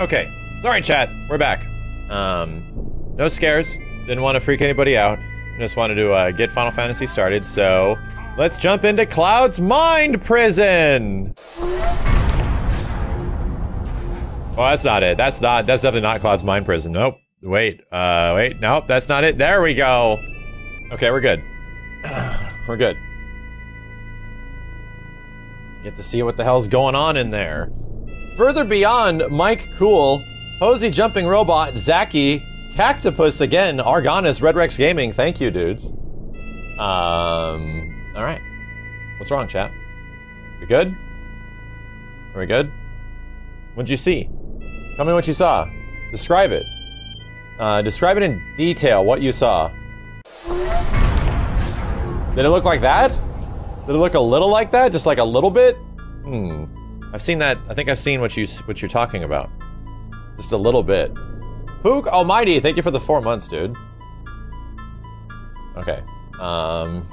Okay. Sorry, chat. We're back. Um, no scares. Didn't want to freak anybody out. Just wanted to uh, get Final Fantasy started. So let's jump into Cloud's Mind Prison. Oh, that's not it. That's not. That's definitely not Cloud's Mind Prison. Nope. Wait. Uh, wait. Nope. That's not it. There we go. Okay, we're good. we're good. Get to see what the hell's going on in there. Further beyond, Mike Cool, Posey Jumping Robot, Zaki, Cactopus again, Argonis, Red Rex Gaming. Thank you, dudes. Um, all right. What's wrong, chat? We good? Are we good? What'd you see? Tell me what you saw. Describe it. Uh, describe it in detail, what you saw. Did it look like that? Did it look a little like that? Just like a little bit? Hmm. I've seen that. I think I've seen what you what you're talking about. Just a little bit. Pook Almighty, thank you for the four months, dude. Okay. Um.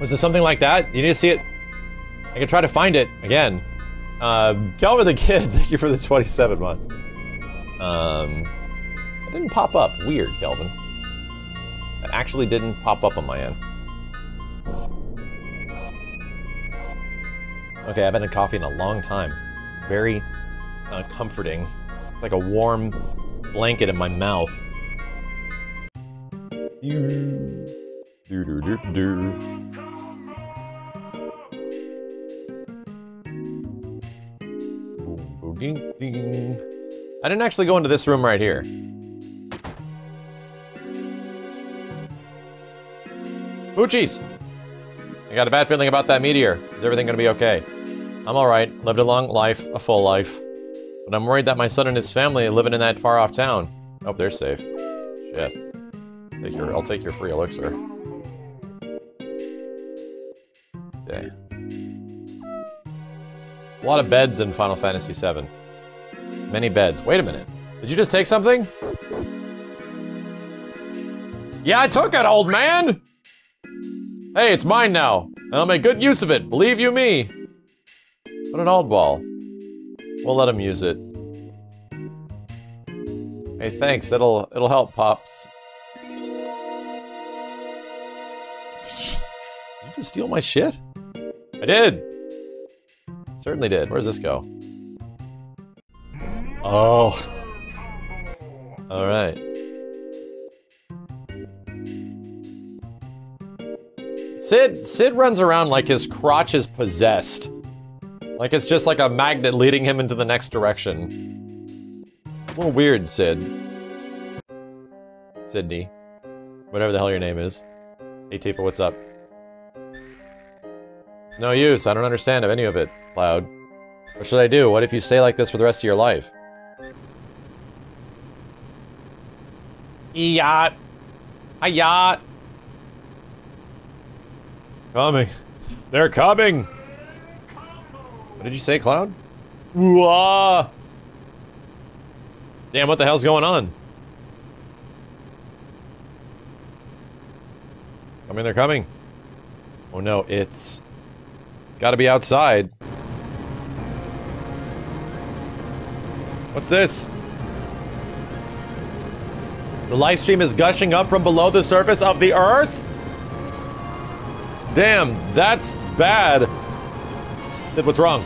Was it something like that? You need to see it. I can try to find it again. Um, Kelvin the Kid, thank you for the 27 months. Um, it didn't pop up. Weird, Kelvin. It actually didn't pop up on my end. Okay, I haven't had coffee in a long time. It's very uh, comforting. It's like a warm blanket in my mouth. I didn't actually go into this room right here. Poochies! I got a bad feeling about that meteor. Is everything gonna be okay? I'm alright. Lived a long life, a full life. But I'm worried that my son and his family are living in that far off town. Hope they're safe. Shit. Take your, I'll take your free elixir. Okay. A lot of beds in Final Fantasy VII. Many beds. Wait a minute. Did you just take something? Yeah, I took it, old man! Hey, it's mine now, and I'll make good use of it, believe you me. What an old ball. We'll let him use it. Hey, thanks. It'll it'll help, pops. Did you just steal my shit? I did. Certainly did. Where's this go? Oh. All right. Sid Sid runs around like his crotch is possessed. Like it's just like a magnet leading him into the next direction. A little weird, Sid. Sydney. Whatever the hell your name is. Hey Tifa, what's up? No use, I don't understand of any of it, Cloud. What should I do? What if you stay like this for the rest of your life? Yacht. A yacht. Coming. They're coming. What did you say, Cloud? Whoa. Damn, what the hell's going on? I mean, they're coming. Oh no, it's... Gotta be outside. What's this? The Lifestream is gushing up from below the surface of the earth? Damn, that's bad. Sid, what's wrong?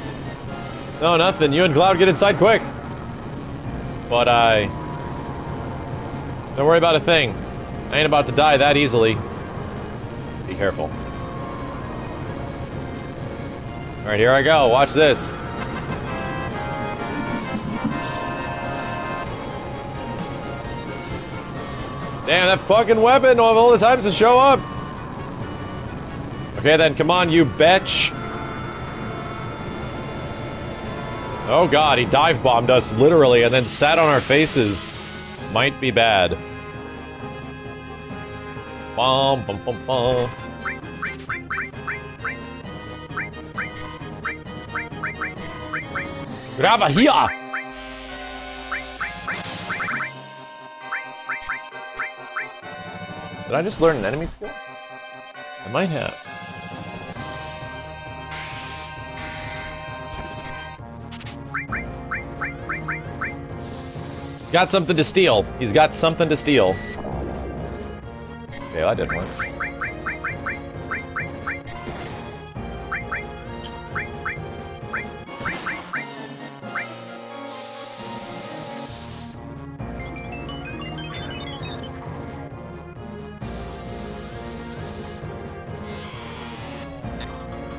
No, nothing. You and Cloud get inside quick. But I... Don't worry about a thing. I ain't about to die that easily. Be careful. Alright, here I go. Watch this. Damn, that fucking weapon of all the times to show up. Okay then, come on, you bitch. Oh god, he dive bombed us literally and then sat on our faces. Might be bad. Bum bum bum bum. Grab here! Did I just learn an enemy skill? I might have. Got something to steal. He's got something to steal. Okay, that didn't work.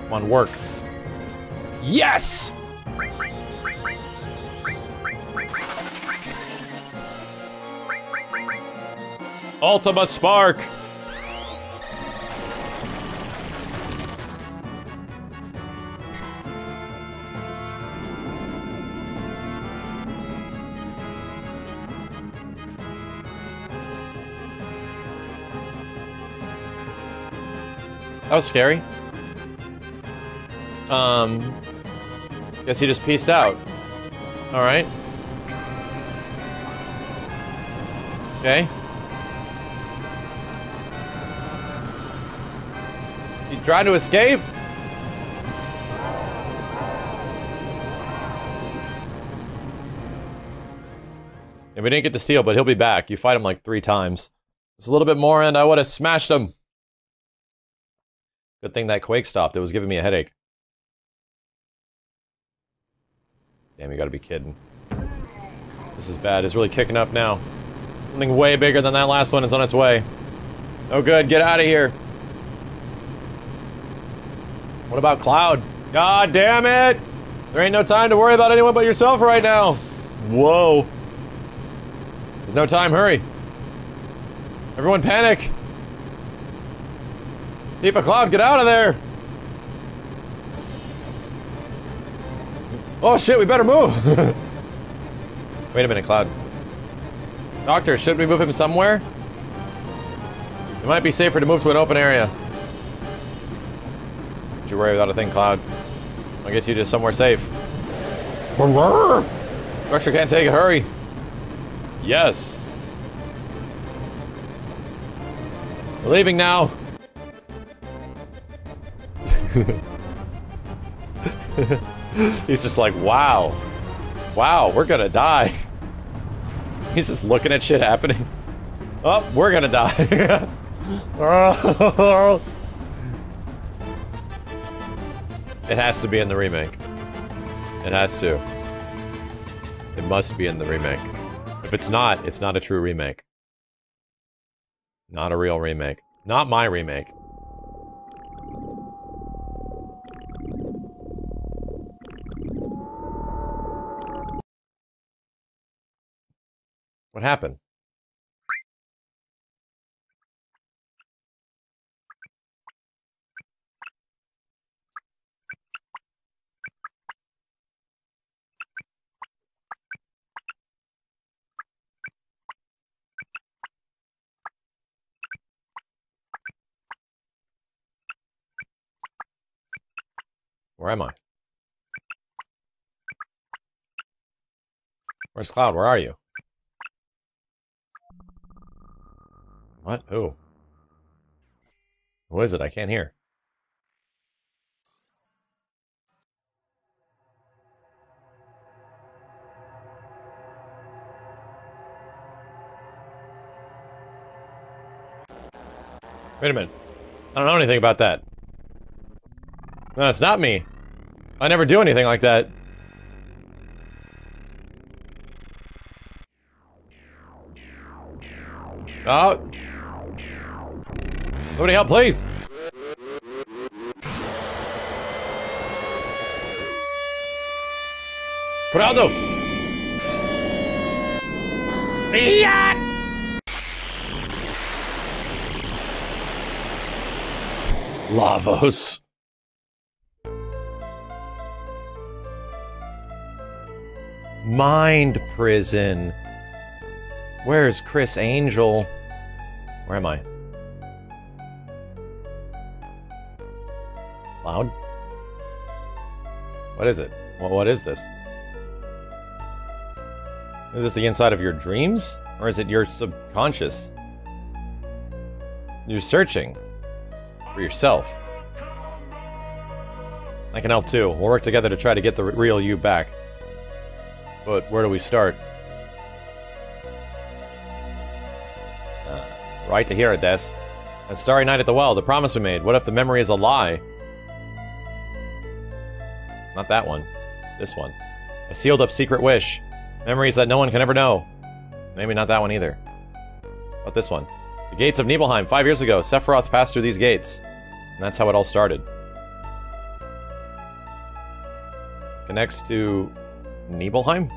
Come on, work. Yes! Ultima Spark! That was scary. Um, guess he just pieced out. All right. Okay. Trying to escape? And we didn't get to steal, but he'll be back. You fight him like three times. It's a little bit more, and I would have smashed him. Good thing that quake stopped. It was giving me a headache. Damn, you gotta be kidding. This is bad. It's really kicking up now. Something way bigger than that last one is on its way. Oh good, get out of here. What about Cloud? God damn it! There ain't no time to worry about anyone but yourself right now. Whoa. There's no time, hurry. Everyone panic. Tifa Cloud, get out of there! Oh shit, we better move! Wait a minute, Cloud. Doctor, should we move him somewhere? It might be safer to move to an open area. Don't you worry about a thing, Cloud. I'll get you to somewhere safe. Structure can't take it, hurry! Yes! We're leaving now! He's just like, wow. Wow, we're gonna die. He's just looking at shit happening. Oh, we're gonna die. Oh. It has to be in the remake. It has to. It must be in the remake. If it's not, it's not a true remake. Not a real remake. Not my remake. What happened? Where am I? Where's Cloud? Where are you? What? Who? Who is it? I can't hear. Wait a minute. I don't know anything about that. No, it's not me. I never do anything like that. Oh. Somebody help, please. Corrado. Yeah. Lavos. Mind prison. Where's Criss Angel? Where am I? Cloud? What is it? What, what is this? Is this the inside of your dreams? Or is it your subconscious? You're searching for yourself. I can help too. We'll work together to try to get the real you back. But where do we start? Uh, right to here at this. That starry night at the well, the promise we made. What if the memory is a lie? Not that one. This one. A sealed up secret wish. Memories that no one can ever know. Maybe not that one either. But this one. The gates of Nibelheim. Five years ago, Sephiroth passed through these gates. And that's how it all started. Connects to Nibelheim?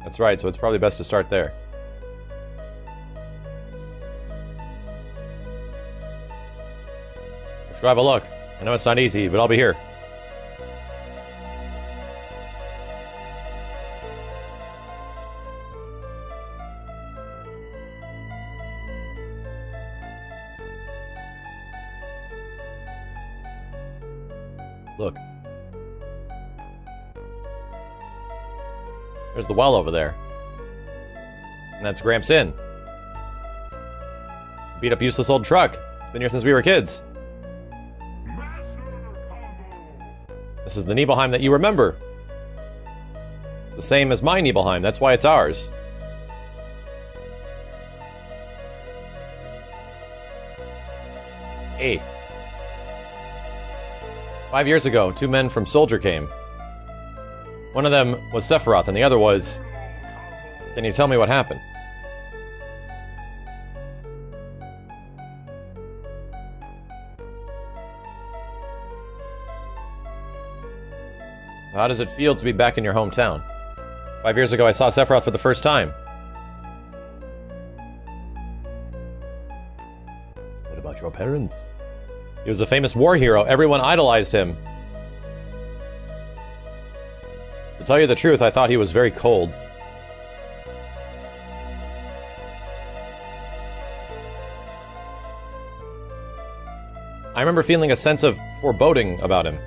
That's right, so it's probably best to start there. Let's go have a look. I know it's not easy, but I'll be here. The well over there. And that's Gramps Inn. Beat up useless old truck. It's been here since we were kids. This is the Nibelheim that you remember. It's the same as my Nibelheim, that's why it's ours. Hey. Five years ago, two men from Soldier came. One of them was Sephiroth, and the other was... Can you tell me what happened? How does it feel to be back in your hometown? Five years ago, I saw Sephiroth for the first time. What about your parents? He was a famous war hero. Everyone idolized him. Tell you the truth, I thought he was very cold. I remember feeling a sense of foreboding about him.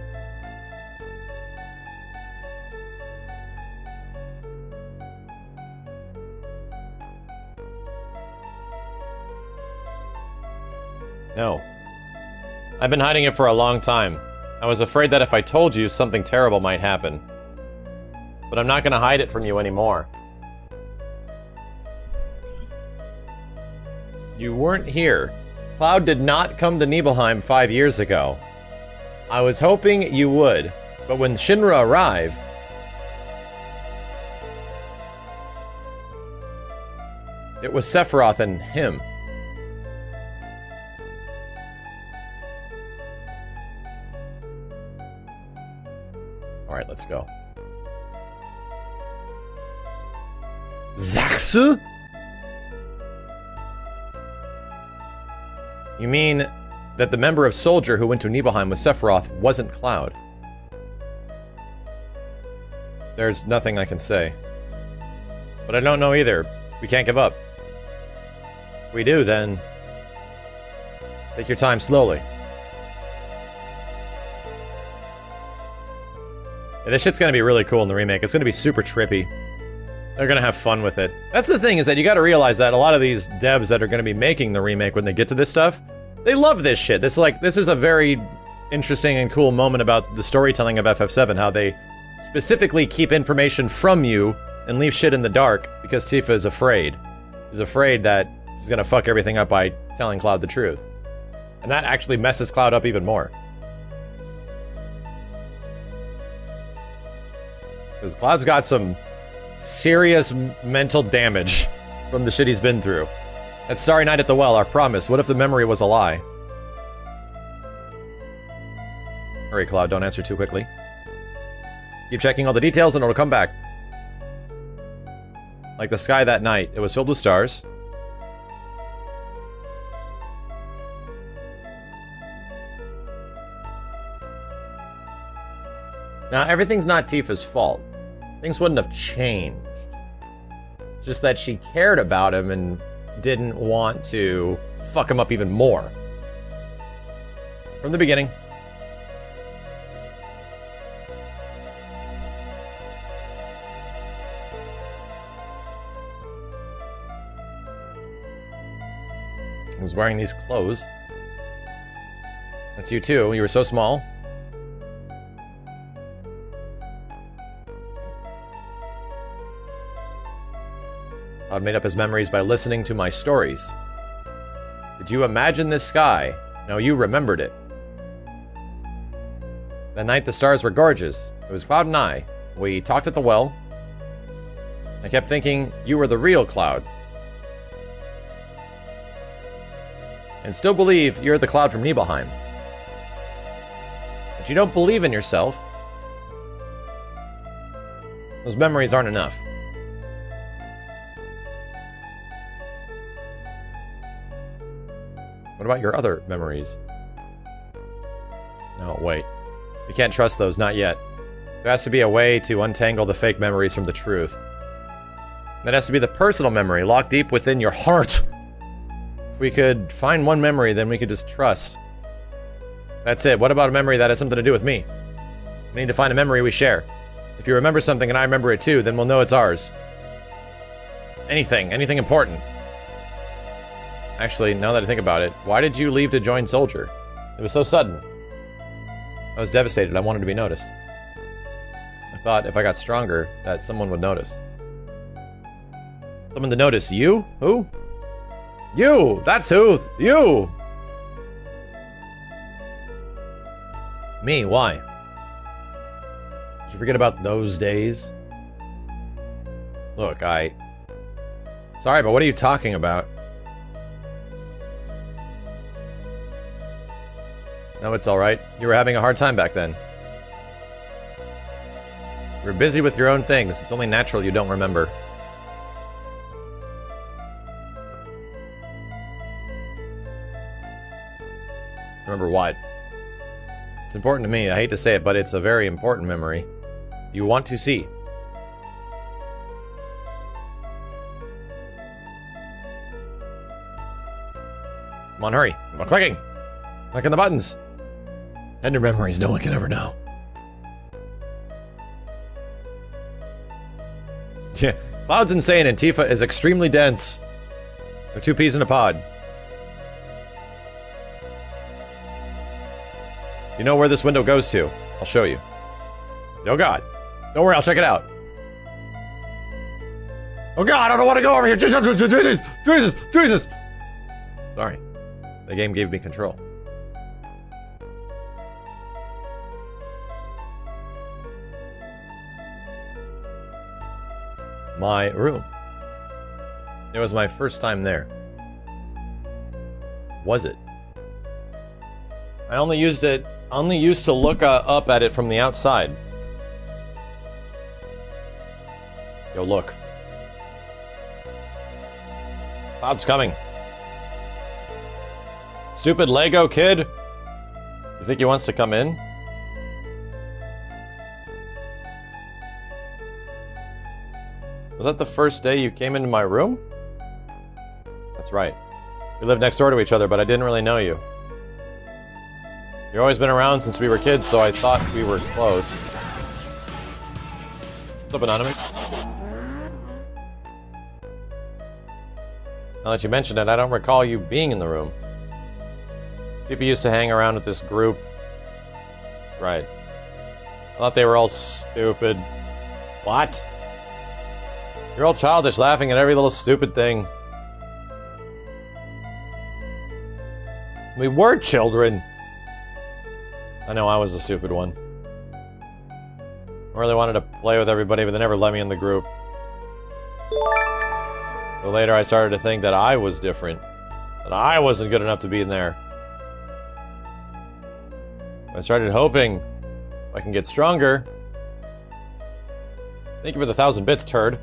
No. I've been hiding it for a long time. I was afraid that if I told you, something terrible might happen. But I'm not gonna hide it from you anymore. You weren't here. Cloud did not come to Nibelheim five years ago. I was hoping you would, but when Shinra arrived... It was Sephiroth and him. Zaxu? You mean that the member of Soldier who went to Nibelheim with Sephiroth wasn't Cloud? There's nothing I can say. But I don't know either. We can't give up. If we do, then... Take your time slowly. Yeah, this shit's gonna be really cool in the remake. It's gonna be super trippy. They're gonna have fun with it. That's the thing, is that you gotta realize that a lot of these devs that are gonna be making the remake when they get to this stuff, they love this shit. This like this is a very interesting and cool moment about the storytelling of FF7, how they specifically keep information from you and leave shit in the dark because Tifa is afraid. Is afraid that she's gonna fuck everything up by telling Cloud the truth. And that actually messes Cloud up even more. Because Cloud's got some serious mental damage from the shit he's been through. At Starry Night at the Well, our promise. What if the memory was a lie? Hurry, Cloud, don't answer too quickly. Keep checking all the details and it'll come back. Like the sky that night, it was filled with stars. Now, everything's not Tifa's fault things wouldn't have changed. It's just that she cared about him and didn't want to fuck him up even more. From the beginning. I was wearing these clothes. That's you too. You were so small. Cloud made up his memories by listening to my stories. Did you imagine this sky? No, you remembered it. That night the stars were gorgeous. It was Cloud and I. We talked at the well. I kept thinking you were the real Cloud. And still believe you're the Cloud from Nibelheim. But you don't believe in yourself. Those memories aren't enough. About your other memories? No, wait. We can't trust those, not yet. There has to be a way to untangle the fake memories from the truth. That has to be the personal memory, locked deep within your heart. If we could find one memory, then we could just trust. That's it. What about a memory that has something to do with me? We need to find a memory we share. If you remember something and I remember it too, then we'll know it's ours. Anything. Anything important. Actually, now that I think about it, why did you leave to join Soldier? It was so sudden. I was devastated. I wanted to be noticed. I thought if I got stronger, that someone would notice. Someone to notice you? Who? You! That's who! You! Me, why? Did you forget about those days? Look, I... Sorry, but what are you talking about? No, it's alright. You were having a hard time back then. You were busy with your own things. It's only natural you don't remember. Remember what? It's important to me. I hate to say it, but it's a very important memory. You want to see. Come on, hurry. I'm clicking. Clicking the buttons. Tender memories no one can ever know. Yeah, Cloud's insane and Tifa is extremely dense. They're two peas in a pod. You know where this window goes to. I'll show you. Oh god. Don't worry, I'll check it out. Oh god, I don't want to go over here! Jesus, Jesus, Jesus! Sorry. The game gave me control. My room. It was my first time there. Was it? I only used it, only used to look uh, up at it from the outside. Yo, look. Cloud's coming. Stupid Lego kid! You think he wants to come in? Was that the first day you came into my room? That's right. We lived next door to each other, but I didn't really know you. You've always been around since we were kids, so I thought we were close. What's up, Anonymous? Now that you mention it, I don't recall you being in the room. People used to hang around with this group. Right. I thought they were all stupid. What? You're all childish, laughing at every little stupid thing. We were children. I know I was the stupid one. I really wanted to play with everybody, but they never let me in the group. So later I started to think that I was different. That I wasn't good enough to be in there. I started hoping I can get stronger. Thank you for the thousand bits, turd.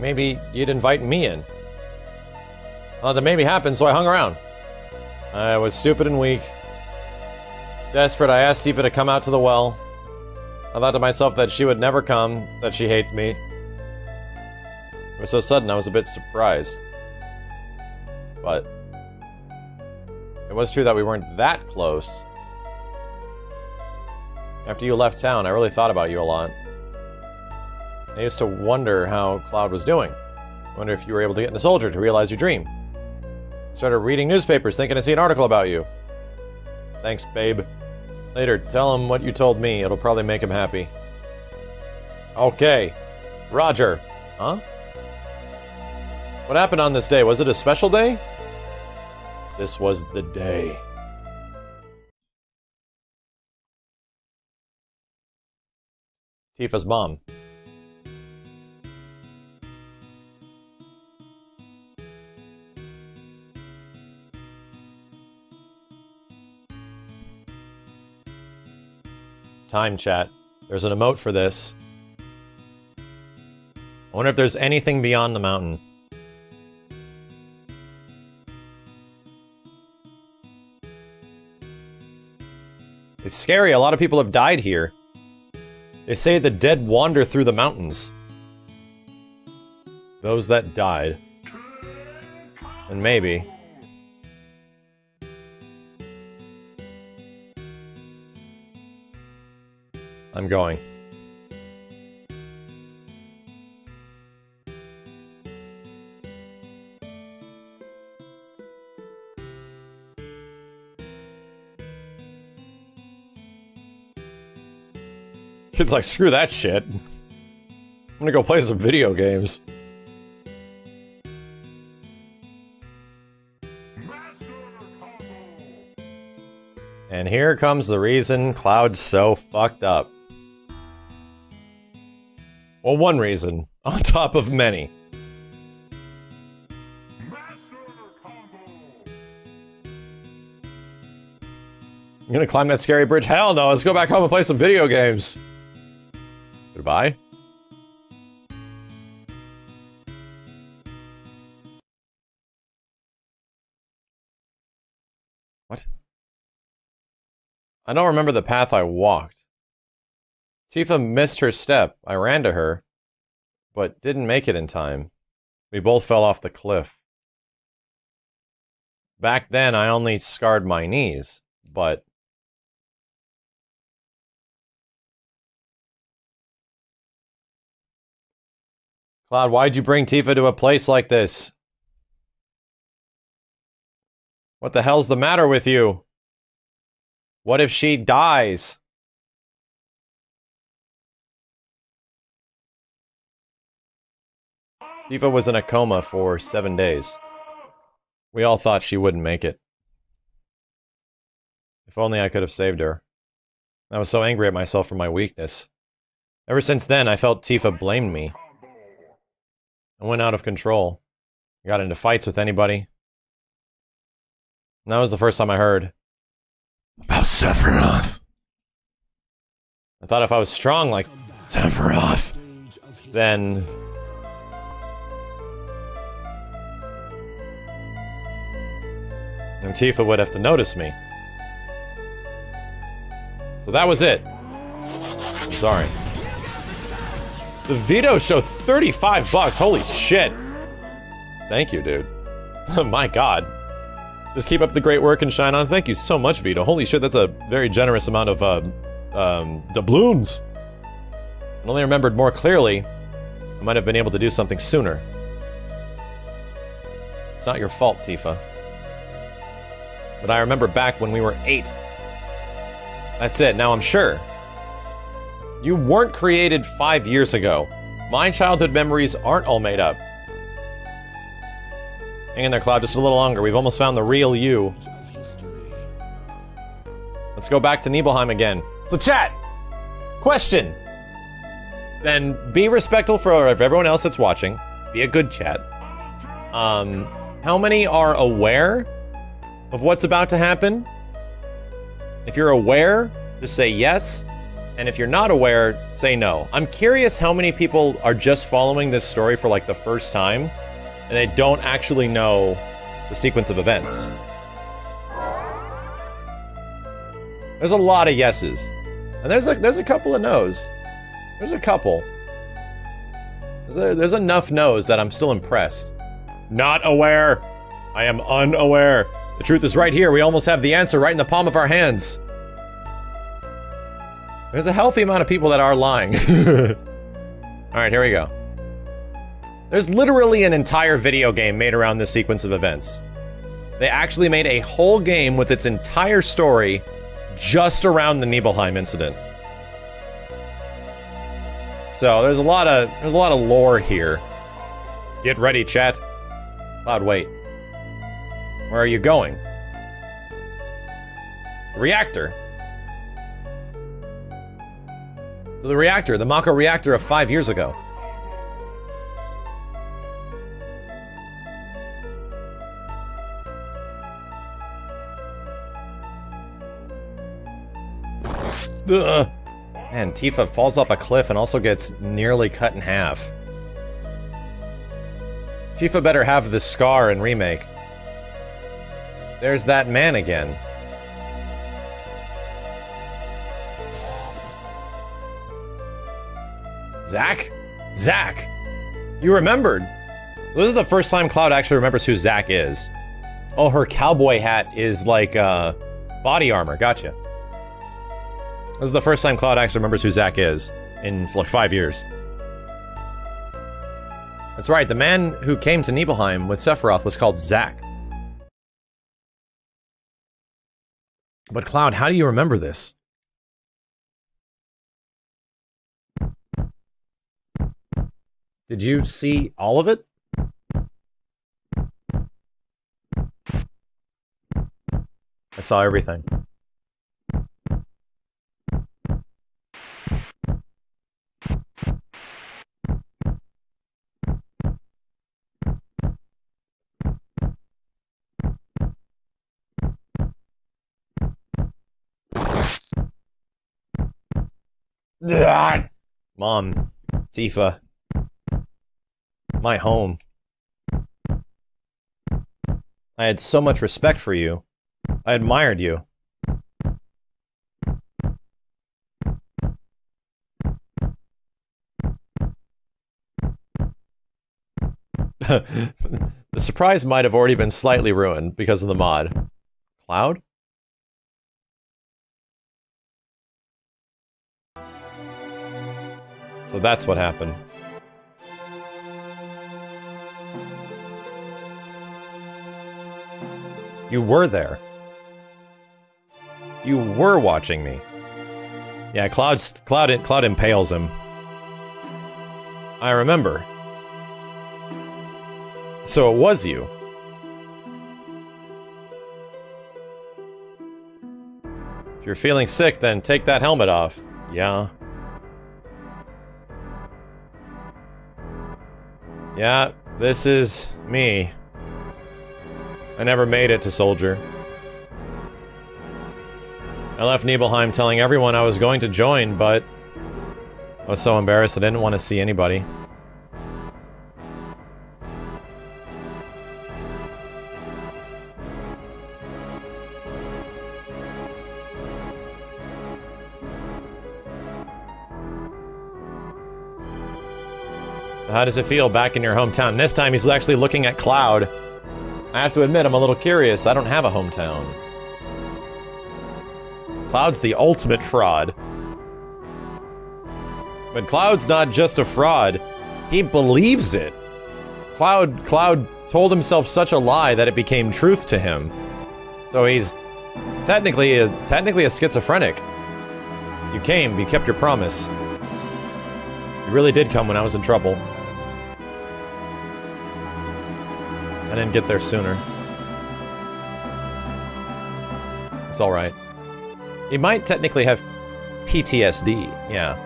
Maybe you'd invite me in. Well, that maybe happened, so I hung around. I was stupid and weak. Desperate, I asked Tifa to come out to the well. I thought to myself that she would never come, that she hated me. It was so sudden, I was a bit surprised. But... It was true that we weren't that close. After you left town, I really thought about you a lot. I used to wonder how Cloud was doing. Wonder if you were able to get in the soldier to realize your dream. I started reading newspapers thinking I'd see an article about you. Thanks, babe. Later, tell him what you told me. It'll probably make him happy. Okay. Roger. Huh? What happened on this day? Was it a special day? This was the day. Tifa's mom. Time chat. There's an emote for this. I wonder if there's anything beyond the mountain. It's scary. A lot of people have died here. They say the dead wander through the mountains. Those that died. And maybe. I'm going. Kid's like, screw that shit. I'm gonna go play some video games. And here comes the reason Cloud's so fucked up. Well, one reason, on top of many. I'm gonna climb that scary bridge? Hell no, let's go back home and play some video games. Goodbye. What? I don't remember the path I walked. Tifa missed her step. I ran to her, but didn't make it in time. We both fell off the cliff. Back then, I only scarred my knees, but Cloud, why'd you bring Tifa to a place like this? What the hell's the matter with you? What if she dies? Tifa was in a coma for seven days. We all thought she wouldn't make it. If only I could have saved her. I was so angry at myself for my weakness. Ever since then, I felt Tifa blamed me. I went out of control. I got into fights with anybody. And that was the first time I heard about Sephiroth. I thought if I was strong like Sephiroth, then and Tifa would have to notice me. So that was it. I'm sorry. The Vito show 35 bucks. Holy shit. Thank you, dude. My god. Just keep up the great work and shine on. Thank you so much, Vito. Holy shit, that's a very generous amount of, uh, um, doubloons. I only remembered more clearly, I might have been able to do something sooner. It's not your fault, Tifa. But I remember back when we were eight. That's it, now I'm sure. You weren't created five years ago. My childhood memories aren't all made up. Hang in there, Cloud, just a little longer. We've almost found the real you. Let's go back to Nibelheim again. So, chat! Question! Then be respectful for everyone else that's watching. Be a good chat. Um, how many are aware of what's about to happen? If you're aware, just say yes. And if you're not aware, say no. I'm curious how many people are just following this story for like the first time and they don't actually know the sequence of events. There's a lot of yeses. And there's like there's a couple of no's. There's a couple. There's, a, there's enough no's that I'm still impressed. Not aware. I am unaware. The truth is right here. We almost have the answer right in the palm of our hands. There's a healthy amount of people that are lying. Alright, here we go. There's literally an entire video game made around this sequence of events. They actually made a whole game with its entire story just around the Nibelheim incident. So there's a lot of there's a lot of lore here. Get ready, chat. Cloud, wait. Where are you going? The reactor. To the reactor, the Mako reactor of five years ago. Ugh. Man, Tifa falls off a cliff and also gets nearly cut in half. Tifa better have the scar in Remake. There's that man again. Zack? Zack! You remembered! This is the first time Cloud actually remembers who Zack is. Oh, her cowboy hat is like, uh, body armor. Gotcha. This is the first time Cloud actually remembers who Zack is in like five years. That's right, the man who came to Nibelheim with Sephiroth was called Zack. But Cloud, how do you remember this? Did you see all of it? I saw everything. Mom, Tifa, my home. I had so much respect for you. I admired you. the surprise might have already been slightly ruined because of the mod. Cloud? So that's what happened. You were there. You were watching me. Yeah, Cloud's, Cloud, Cloud impales him. I remember. So it was you. If you're feeling sick, then take that helmet off. Yeah. Yeah, this is me. I never made it to Soldier. I left Nibelheim telling everyone I was going to join, but I was so embarrassed I didn't want to see anybody. How does it feel back in your hometown? This time he's actually looking at Cloud. I have to admit, I'm a little curious. I don't have a hometown. Cloud's the ultimate fraud. But Cloud's not just a fraud. He believes it. Cloud, Cloud told himself such a lie that it became truth to him. So he's technically a, technically a schizophrenic. You came, you kept your promise. You really did come when I was in trouble. I didn't get there sooner. It's alright. He might technically have PTSD, yeah.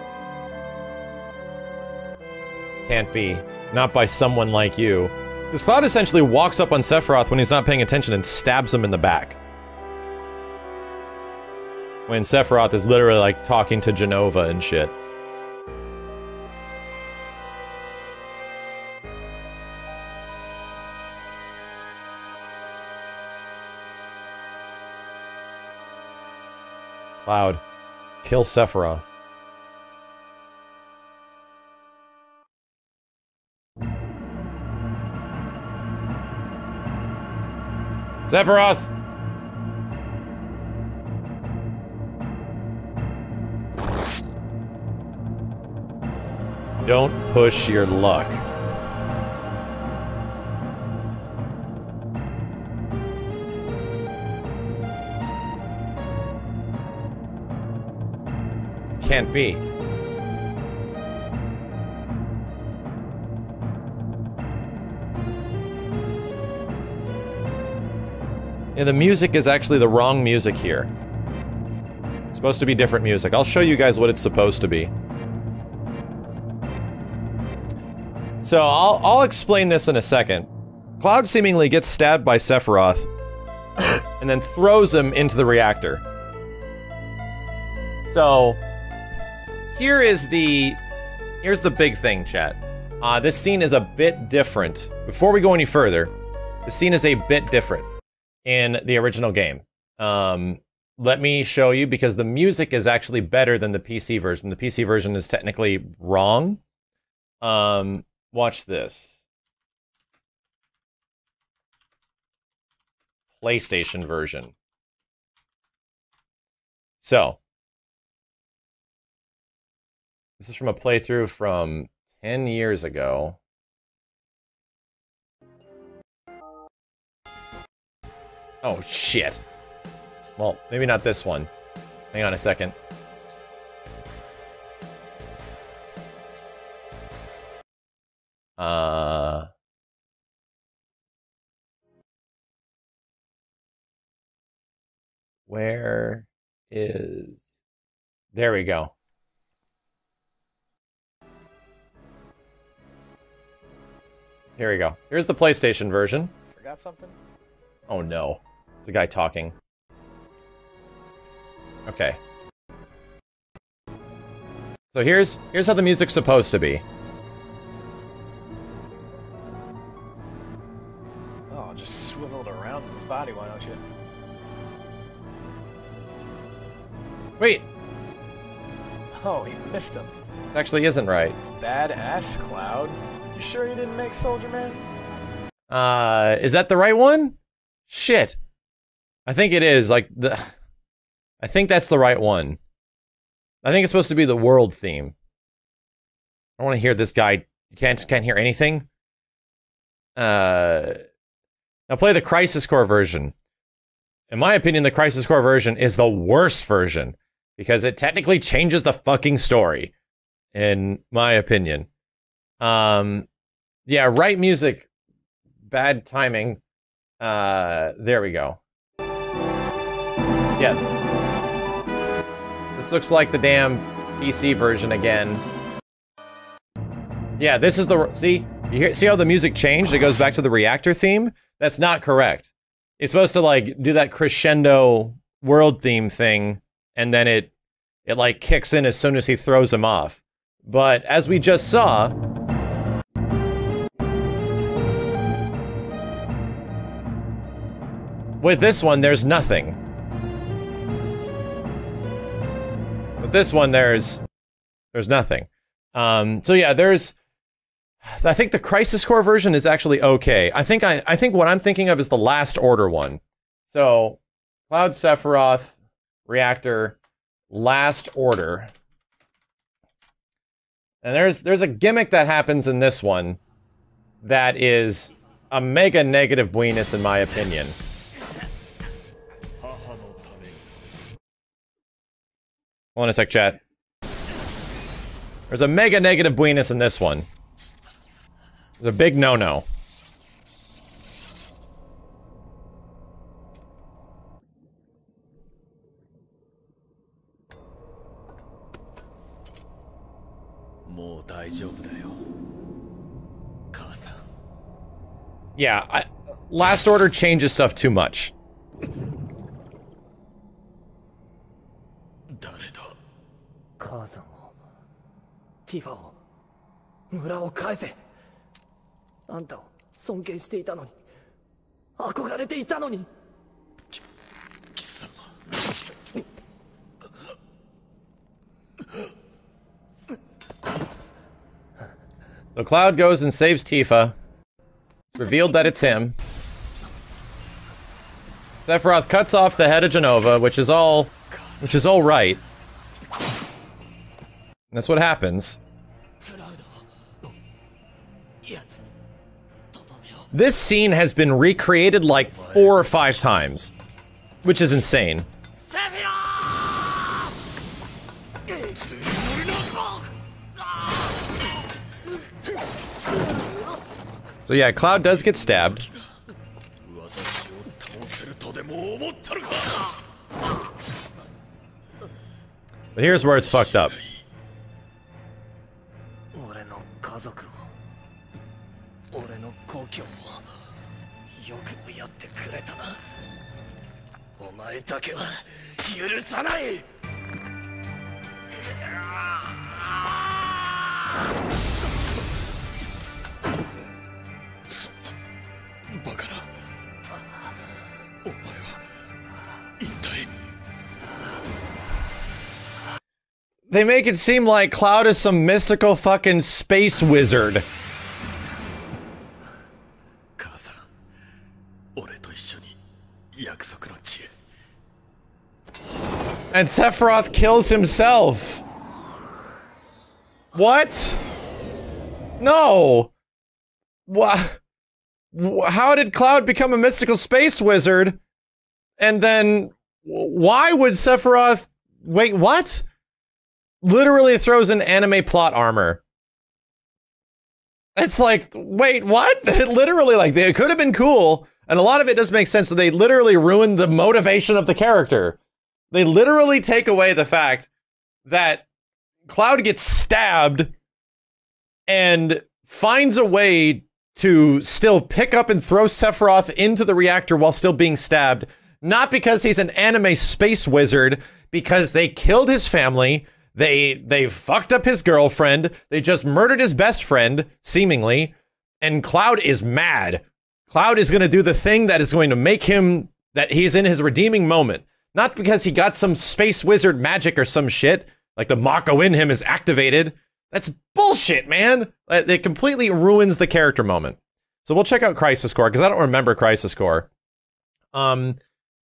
Can't be. Not by someone like you. Because Cloud essentially walks up on Sephiroth when he's not paying attention and stabs him in the back. When Sephiroth is literally like talking to Jenova and shit. Cloud. Kill Sephiroth. Sephiroth! Don't push your luck. Can't be. Yeah, the music is actually the wrong music here. It's supposed to be different music. I'll show you guys what it's supposed to be. So I'll, I'll explain this in a second. Cloud seemingly gets stabbed by Sephiroth and then throws him into the reactor. So here is the here's the big thing, chat. Uh, this scene is a bit different. Before we go any further, the scene is a bit different in the original game. Um, let me show you because the music is actually better than the PC version. The PC version is technically wrong. Um, watch this. PlayStation version. So, this is from a playthrough from 10 years ago. Oh, shit. Well, maybe not this one. Hang on a second. Uh... Where is... There we go. Here we go. Here's the PlayStation version. Forgot something? Oh no. The guy talking. Okay. So here's here's how the music's supposed to be. Oh, just swiveled it around his body, why don't you? Wait, Oh, he missed him. it actually isn't right. Badass Cloud. You sure you didn't make Soldier Man? Uh, is that the right one? Shit. I think it is. Like the, I think that's the right one. I think it's supposed to be the world theme. I want to hear this guy. You can't can't hear anything. Uh, now play the Crisis Core version. In my opinion, the Crisis Core version is the worst version because it technically changes the fucking story. In my opinion, um, yeah, right music, bad timing. Uh, there we go. Yeah. This looks like the damn PC version again. Yeah, this is the see. You hear, see how the music changed? It goes back to the reactor theme. That's not correct. It's supposed to like do that crescendo world theme thing, and then it it like kicks in as soon as he throws him off. But as we just saw, with this one, there's nothing. With this one, there's there's nothing. Um, so yeah, there's. I think the Crisis Core version is actually okay. I think I I think what I'm thinking of is the Last Order one. So, Cloud Sephiroth, Reactor, Last Order. And there's there's a gimmick that happens in this one that is a mega negative buenus in my opinion. Hold on a sec, chat. There's a mega negative buenus in this one. There's a big no-no. Yeah, I, Last Order changes stuff too much. 母さんをティファを村を返せあんたを尊敬していたのに憧れていたのにき貴様 Cloud goes and saves Tifa. It's revealed that it's him. Sephiroth cuts off the head of Jenova, which is all which is all right. And that's what happens. This scene has been recreated like four or five times, which is insane. So yeah, Cloud does get stabbed. But here's where it's fucked up. 前だけは許さないバカなお前は一体 They make it seem like Cloud is some mystical fucking space wizard. And Sephiroth kills himself. What? No. What? How did Cloud become a mystical space wizard? And then why would Sephiroth wait, what? Literally throws an anime plot armor. It's like, wait, what? literally like it could have been cool, and a lot of it does make sense that they literally ruined the motivation of the character. They literally take away the fact that Cloud gets stabbed and finds a way to still pick up and throw Sephiroth into the reactor while still being stabbed. Not because he's an anime space wizard, because they killed his family, they they fucked up his girlfriend, they just murdered his best friend, seemingly, and Cloud is mad. Cloud is going to do the thing that is going to make him that he's in his redeeming moment. Not because he got some space wizard magic or some shit, like the Mako in him is activated. That's bullshit, man. It completely ruins the character moment. So we'll check out Crisis Core because I don't remember Crisis Core. Um,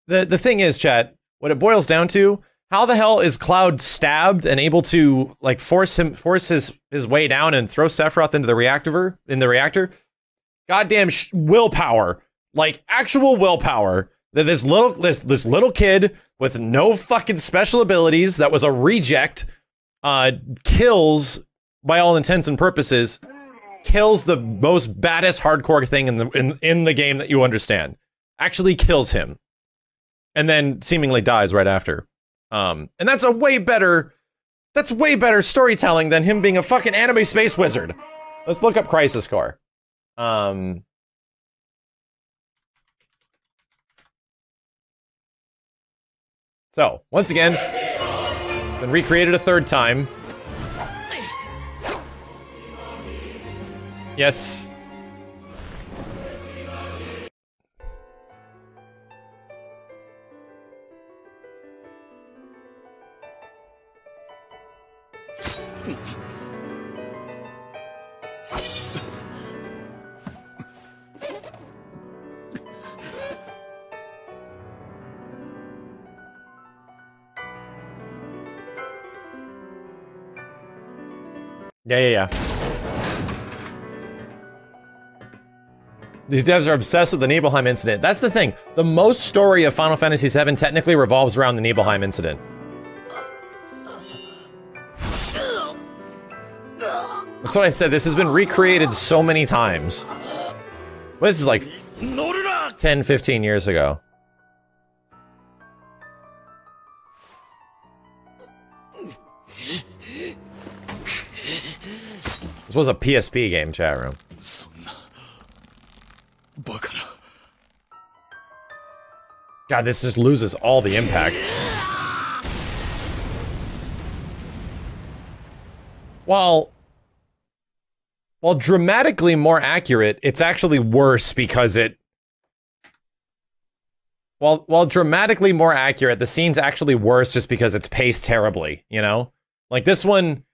the the thing is, chat, what it boils down to, how the hell is Cloud stabbed and able to like force him force his his way down and throw Sephiroth into the reactor in the reactor? Goddamn willpower, like actual willpower. That this little this this little kid with no fucking special abilities that was a reject uh kills by all intents and purposes kills the most baddest hardcore thing in the in, in the game that you understand. Actually kills him. And then seemingly dies right after. Um and that's a way better that's way better storytelling than him being a fucking anime space wizard. Let's look up crisis core. Um so once again been recreated a third time. Yes Yeah, yeah, yeah. These devs are obsessed with the Nibelheim incident. That's the thing. The most story of Final Fantasy VII technically revolves around the Nibelheim incident. That's what I said. This has been recreated so many times. This is like 10, 15 years ago. was a PSP game chat room. God, this just loses all the impact. While while dramatically more accurate, it's actually worse because it while while dramatically more accurate, the scene's actually worse just because it's paced terribly, you know? Like this one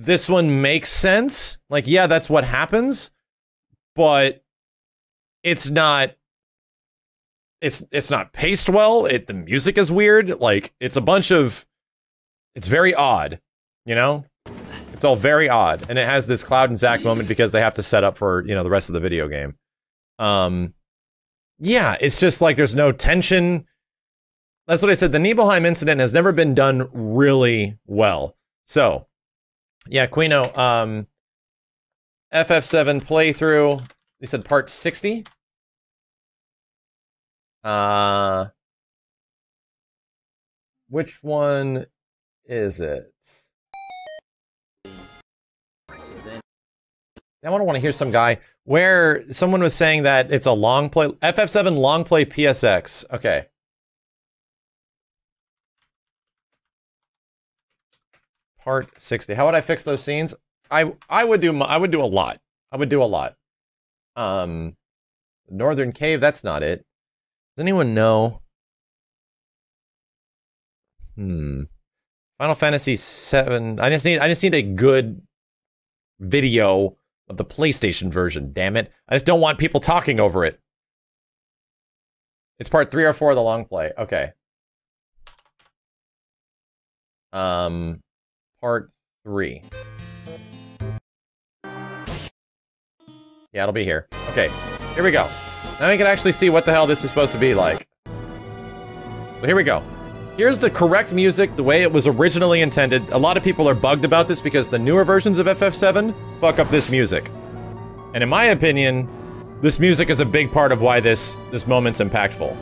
this one makes sense. Like yeah, that's what happens, but it's not it's it's not paced well. It the music is weird. Like it's a bunch of it's very odd, you know? It's all very odd. And it has this Cloud and Zack moment because they have to set up for, you know, the rest of the video game. Um yeah, it's just like there's no tension. That's what I said. The Nibelheim incident has never been done really well. So, yeah, Quino, um FF7 playthrough. You said part 60? Uh, which one is it? I don't want to hear some guy where someone was saying that it's a long play FF7 long play PSX. Okay. Part 60. How would I fix those scenes? I I would do I would do a lot. I would do a lot. Um Northern Cave, that's not it. Does anyone know? Hmm. Final Fantasy 7. I just need I just need a good video of the PlayStation version, damn it. I just don't want people talking over it. It's part 3 or 4 of the long play. Okay. Um part 3. Yeah, it'll be here. Okay, here we go. Now we can actually see what the hell this is supposed to be like. Here we go. Here's the correct music, the way it was originally intended. A lot of people are bugged about this because the newer versions of FF7 fuck up this music. And in my opinion, this music is a big part of why this, this moment's impactful.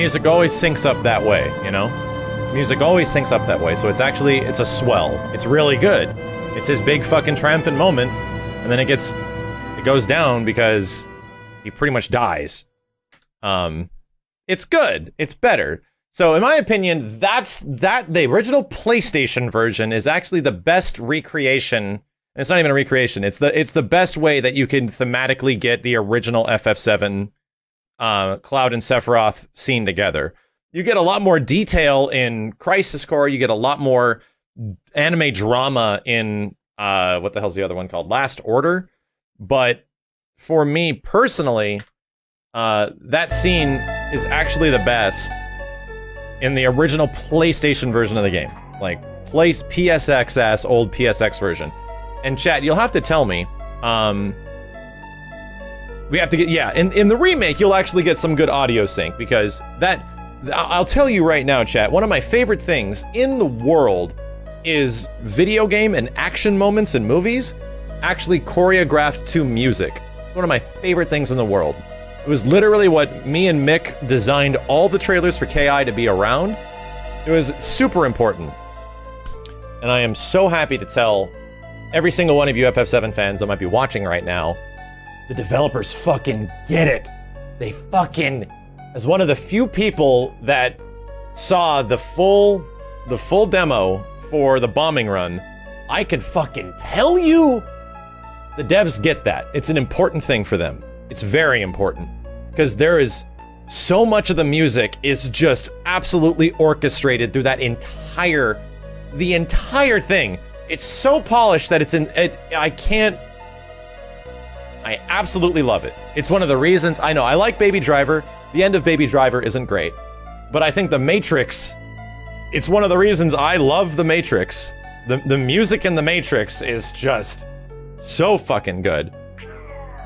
Music always syncs up that way, you know? Music always syncs up that way, so it's actually, it's a swell. It's really good. It's his big fucking triumphant moment, and then it gets, it goes down because he pretty much dies. Um, it's good. It's better. So in my opinion, that's, that, the original PlayStation version is actually the best recreation it's not even a recreation. It's the it's the best way that you can thematically get the original FF7 uh, Cloud and Sephiroth scene together. You get a lot more detail in Crisis Core. You get a lot more anime drama in uh, what the hell's the other one called? Last Order. But for me personally, uh, that scene is actually the best in the original PlayStation version of the game. Like, place PSX ass old PSX version. And chat, you'll have to tell me. Um, we have to get, yeah, in, in the remake, you'll actually get some good audio sync because that, I'll tell you right now, chat, one of my favorite things in the world is video game and action moments in movies actually choreographed to music. One of my favorite things in the world. It was literally what me and Mick designed all the trailers for KI to be around. It was super important. And I am so happy to tell every single one of you FF7 fans that might be watching right now, the developers fucking get it. They fucking, as one of the few people that saw the full, the full demo for the bombing run, I could fucking tell you the devs get that. It's an important thing for them. It's very important because there is so much of the music is just absolutely orchestrated through that entire, the entire thing. It's so polished that it's in. It, I can't. I absolutely love it. It's one of the reasons I know I like Baby Driver. The end of Baby Driver isn't great, but I think The Matrix. It's one of the reasons I love The Matrix. The the music in The Matrix is just so fucking good.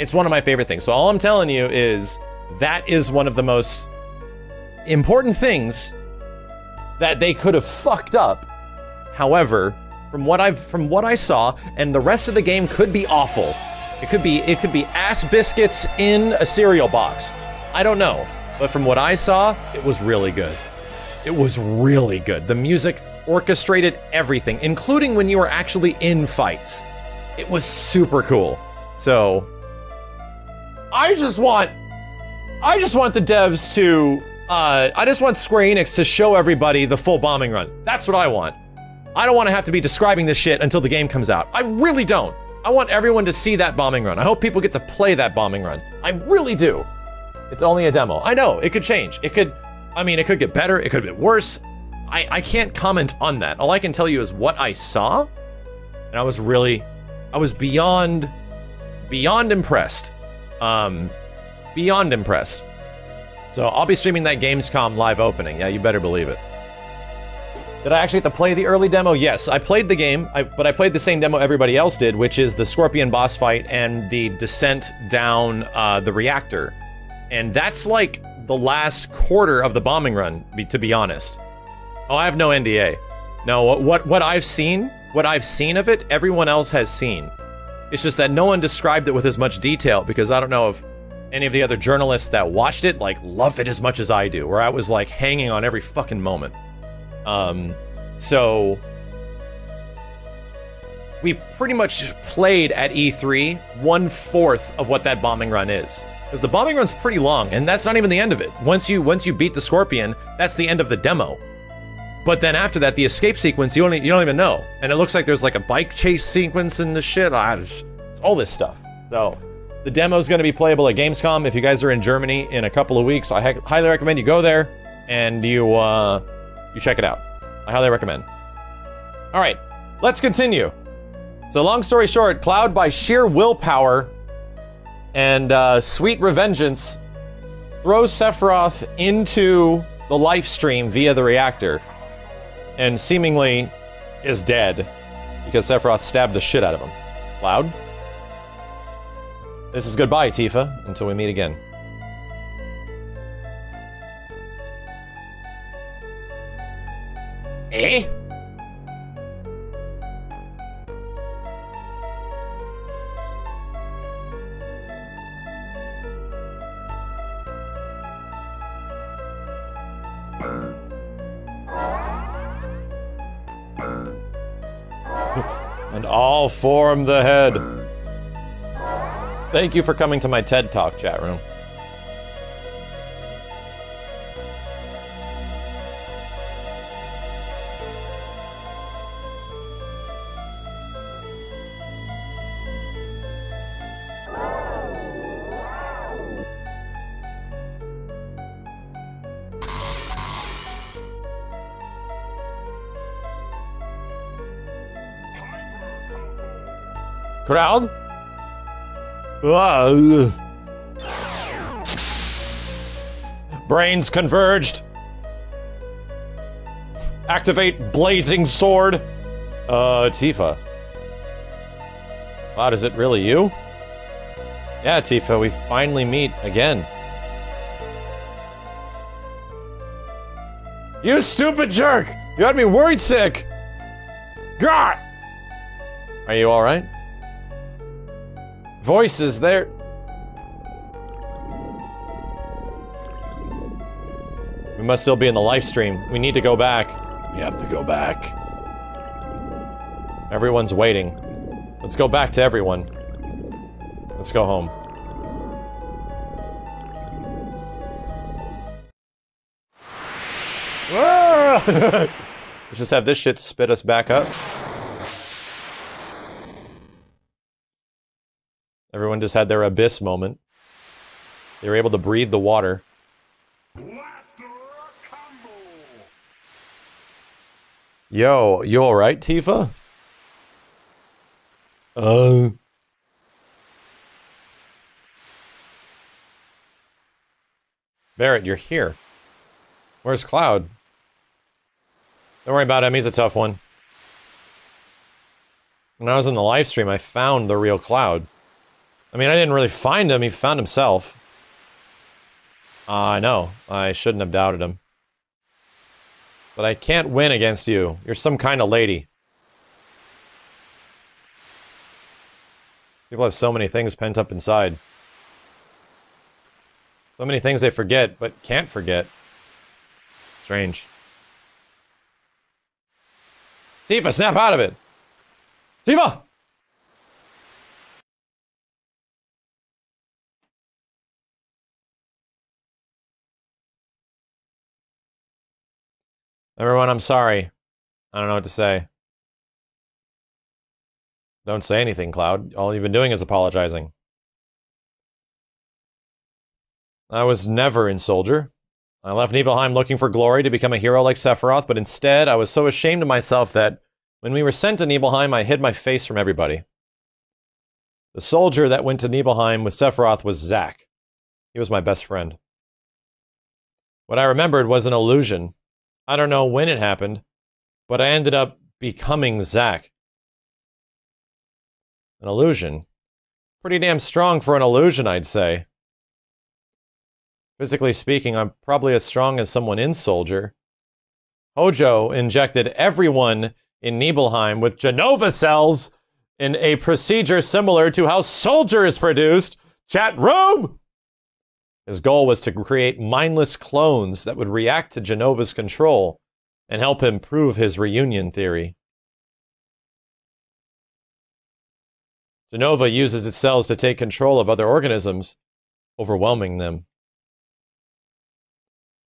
It's one of my favorite things. So all I'm telling you is that is one of the most important things that they could have fucked up. However, from what I've from what I saw, and the rest of the game could be awful. It could be it could be ass biscuits in a cereal box. I don't know. But from what I saw, it was really good. It was really good. The music orchestrated everything, including when you were actually in fights. It was super cool. So I just want I just want the devs to uh, I just want Square Enix to show everybody the full bombing run. That's what I want. I don't want to have to be describing this shit until the game comes out. I really don't. I want everyone to see that bombing run. I hope people get to play that bombing run. I really do. It's only a demo. I know, it could change. It could, I mean, it could get better, it could get worse. I, I can't comment on that. All I can tell you is what I saw, and I was really, I was beyond, beyond impressed. Um, beyond impressed. So I'll be streaming that Gamescom live opening. Yeah, you better believe it. Did I actually get to play the early demo? Yes, I played the game, I, but I played the same demo everybody else did, which is the Scorpion boss fight and the descent down uh, the reactor. And that's like the last quarter of the bombing run, to be honest. Oh, I have no NDA. No, what, what what I've seen, what I've seen of it, everyone else has seen. It's just that no one described it with as much detail because I don't know if any of the other journalists that watched it like love it as much as I do, where I was like hanging on every fucking moment. Um, so we pretty much played at E3 one fourth of what that bombing run is. Because the bombing run's pretty long, and that's not even the end of it. Once you once you beat the scorpion, that's the end of the demo. But then after that, the escape sequence, you only you don't even know. And it looks like there's like a bike chase sequence in the shit. I, it's all this stuff. So the demo's going to be playable at Gamescom. If you guys are in Germany in a couple of weeks, I hi- highly recommend you go there and you uh, you check it out. I highly recommend. All right, let's continue. So long story short, Cloud by sheer willpower and uh, sweet revengeance throws Sephiroth into the Lifestream via the reactor and seemingly is dead because Sephiroth stabbed the shit out of him. Cloud? This is goodbye, Tifa, until we meet again. Form the head. Thank you for coming to my TED Talk chat room. Crowd? Ah, Brains converged. Activate blazing sword. Uh, Tifa. Wow, is it really you? Yeah, Tifa, we finally meet again. You stupid jerk! You had me worried sick! God! Are you alright? Voices there. We must still be in the Lifestream. We need to go back. We have to go back. Everyone's waiting. Let's go back to everyone. Let's go home. Ah! Let's just have this shit spit us back up. Everyone just had their abyss moment. They were able to breathe the water. Yo, you alright, Tifa? Uh. Barret, you're here. Where's Cloud? Don't worry about him, he's a tough one. When I was in the Lifestream, I found the real Cloud. I mean, I didn't really find him, he found himself. Uh, I know, I shouldn't have doubted him. But I can't win against you. You're some kind of lady. People have so many things pent up inside. So many things they forget, but can't forget. Strange. Tifa, snap out of it! Tifa! Everyone, I'm sorry. I don't know what to say. Don't say anything, Cloud. All you've been doing is apologizing. I was never in Soldier. I left Nibelheim looking for glory to become a hero like Sephiroth, but instead I was so ashamed of myself that when we were sent to Nibelheim, I hid my face from everybody. The soldier that went to Nibelheim with Sephiroth was Zack. He was my best friend. What I remembered was an illusion. I don't know when it happened, but I ended up becoming Zack. An illusion. Pretty damn strong for an illusion, I'd say. Physically speaking, I'm probably as strong as someone in Soldier. Hojo injected everyone in Nibelheim with Jenova cells in a procedure similar to how Soldier is produced. Chat room! His goal was to create mindless clones that would react to Jenova's control and help him prove his reunion theory. Jenova uses its cells to take control of other organisms, overwhelming them.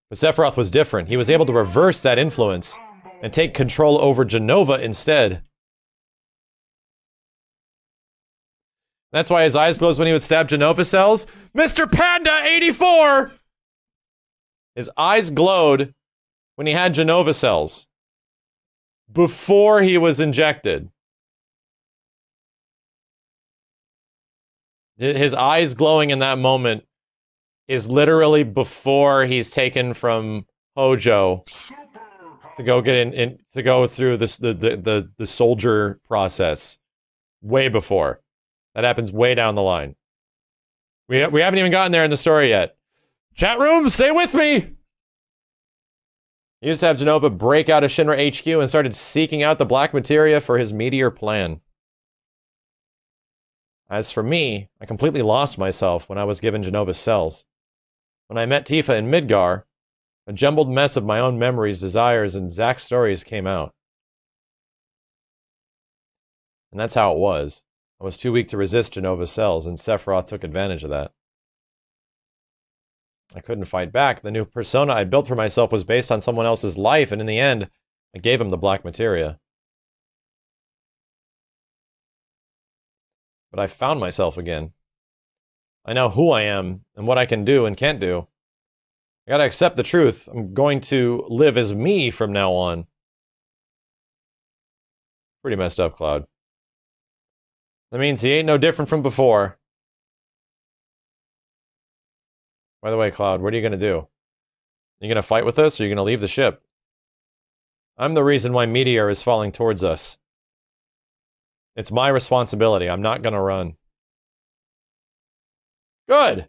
But Sephiroth was different. He was able to reverse that influence and take control over Jenova instead. That's why his eyes closed when he would stab Jenova cells. Mr. Panda 84! His eyes glowed when he had Jenova cells. Before he was injected. His eyes glowing in that moment is literally before he's taken from Hojo to go get in, in to go through this the, the the the soldier process. Way before. That happens way down the line. We we haven't even gotten there in the story yet. Chat room, stay with me. He used to have Jenova break out of Shinra HQ and started seeking out the black materia for his meteor plan. As for me, I completely lost myself when I was given Jenova's cells. When I met Tifa in Midgar, a jumbled mess of my own memories, desires, and Zack's stories came out. And that's how it was. I was too weak to resist Jenova's cells, and Sephiroth took advantage of that. I couldn't fight back. The new persona I built for myself was based on someone else's life, and in the end, I gave him the black materia. But I found myself again. I know who I am and what I can do and can't do. I gotta accept the truth. I'm going to live as me from now on. Pretty messed up, Cloud. That means he ain't no different from before. By the way, Cloud, what are you gonna do? You gonna fight with us or are you gonna leave the ship? I'm the reason why Meteor is falling towards us. It's my responsibility. I'm not gonna run. Good.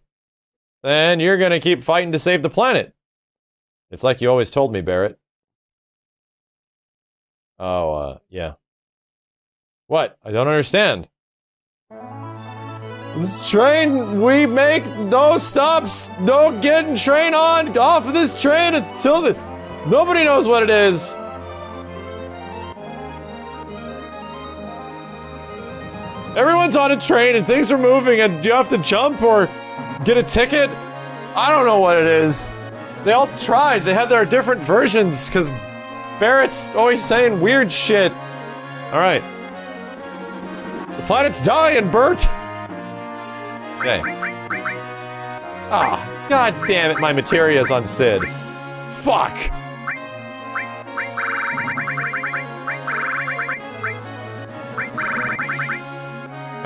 Then you're gonna keep fighting to save the planet. It's like you always told me, Barret. Oh, uh, yeah. What? I don't understand. This train we make no stops, no getting train on, off of this train until the nobody knows what it is. Everyone's on a train and things are moving and you have to jump or get a ticket. I don't know what it is. They all tried. They had their different versions because Barret's always saying weird shit. All right. The planet's dying, Bert. Okay. Ah, god damn it, my materia's on Cid. Fuck!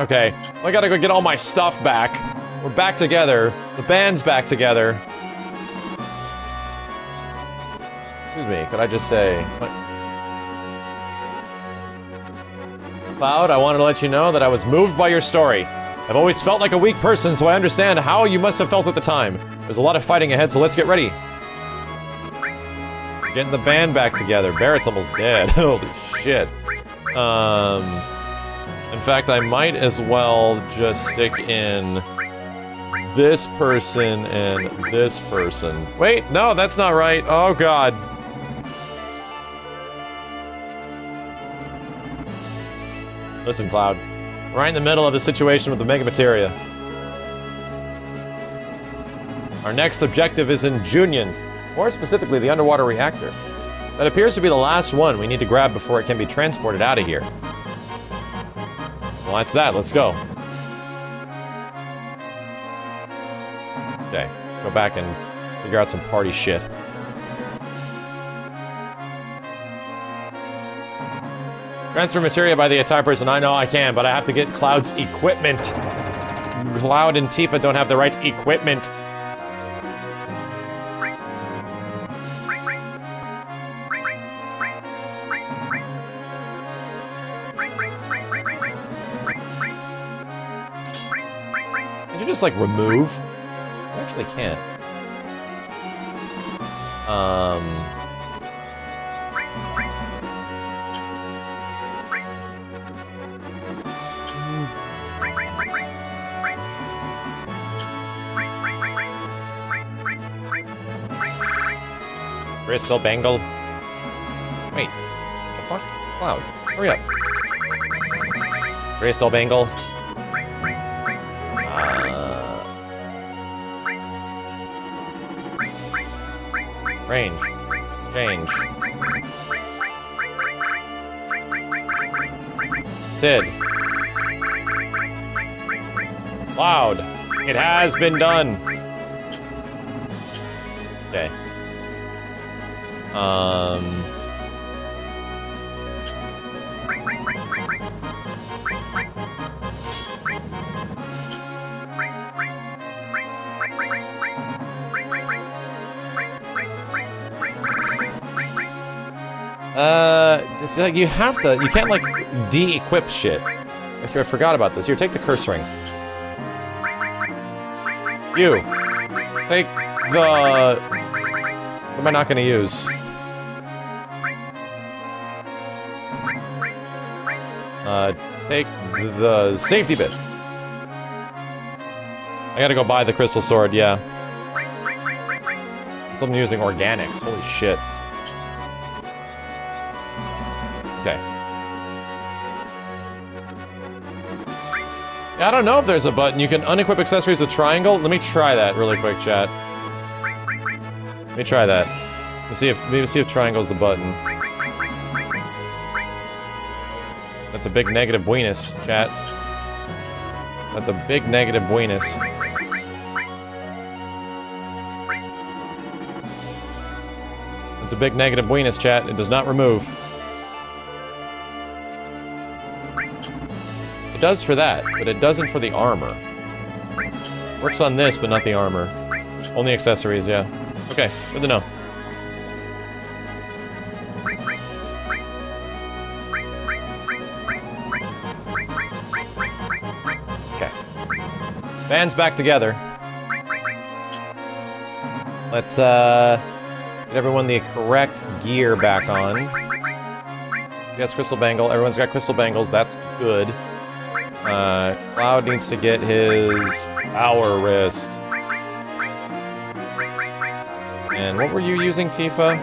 Okay, I gotta go get all my stuff back. We're back together. The band's back together. Excuse me, could I just say... What? I wanted to let you know that I was moved by your story. I've always felt like a weak person, so I understand how you must have felt at the time. There's a lot of fighting ahead, so let's get ready. Getting the band back together. Barret's almost dead. Holy shit. Um... In fact, I might as well just stick in this person and this person. Wait, no, that's not right. Oh, God. Listen, Cloud. Right in the middle of the situation with the Mega Materia. Our next objective is in Junon, more specifically the underwater reactor. That appears to be the last one we need to grab before it can be transported out of here. Well, that's that. Let's go. Okay, go back and figure out some party shit. Transfer material by the entire person. I know I can, but I have to get Cloud's equipment. Cloud and Tifa don't have the right equipment. Can you just, like, remove? I actually can't. Um... Crystal Bangle. Wait, the fuck? Cloud, hurry up. Crystal Bangle. Uh, range. Exchange. Cid. Cloud. It has been done. Um. Uh, it's like you have to, you can't like de-equip shit. I forgot about this. Here, take the curse ring. You, take the, what am I not gonna use? The safety bit. I gotta go buy the crystal sword, yeah. So I'm using organics, holy shit. Okay. I don't know if there's a button. You can unequip accessories with triangle. Let me try that really quick, chat. Let me try that. Let's see if maybe see if triangle's the button. That's a big negative buenus, chat. That's a big negative buenus. It's a big negative buenus, chat. It does not remove. It does for that, but it doesn't for the armor. Works on this, but not the armor. Only accessories, yeah. Okay, good to know. Band's back together. Let's, uh, get everyone the correct gear back on. Yes, Crystal Bangle. Everyone's got Crystal Bangles. That's good. Uh, Cloud needs to get his power wrist. And what were you using, Tifa?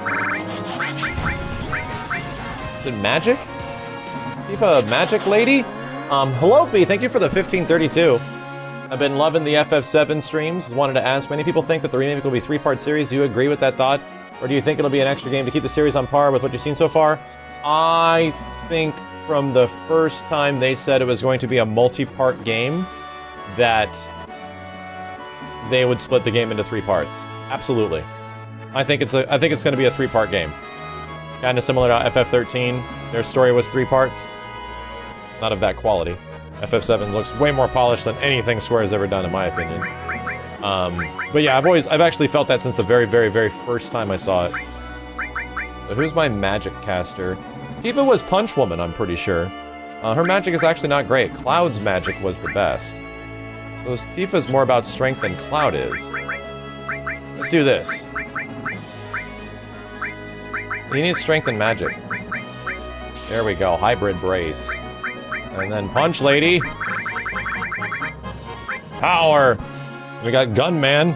Is it magic? Tifa, magic lady? Um, hello, B. Thank you for the 1532. I've been loving the FF7 streams. Wanted to ask, many people think that the remake will be a three-part series. Do you agree with that thought? Or do you think it'll be an extra game to keep the series on par with what you've seen so far? I think from the first time they said it was going to be a multi-part game, that they would split the game into three parts. Absolutely. I think it's a I think it's going to be a three-part game. Kind of similar to FF13. Their story was three parts. Not of that quality. FF7 looks way more polished than anything Square has ever done, in my opinion. Um, but yeah, I've always, I've actually felt that since the very, very, very first time I saw it. So who's my magic caster? Tifa was Punch Woman, I'm pretty sure. Uh, her magic is actually not great. Cloud's magic was the best. So Tifa's more about strength than Cloud is. Let's do this. You need strength and magic. There we go, hybrid brace. And then punch lady. Power. We got gunman.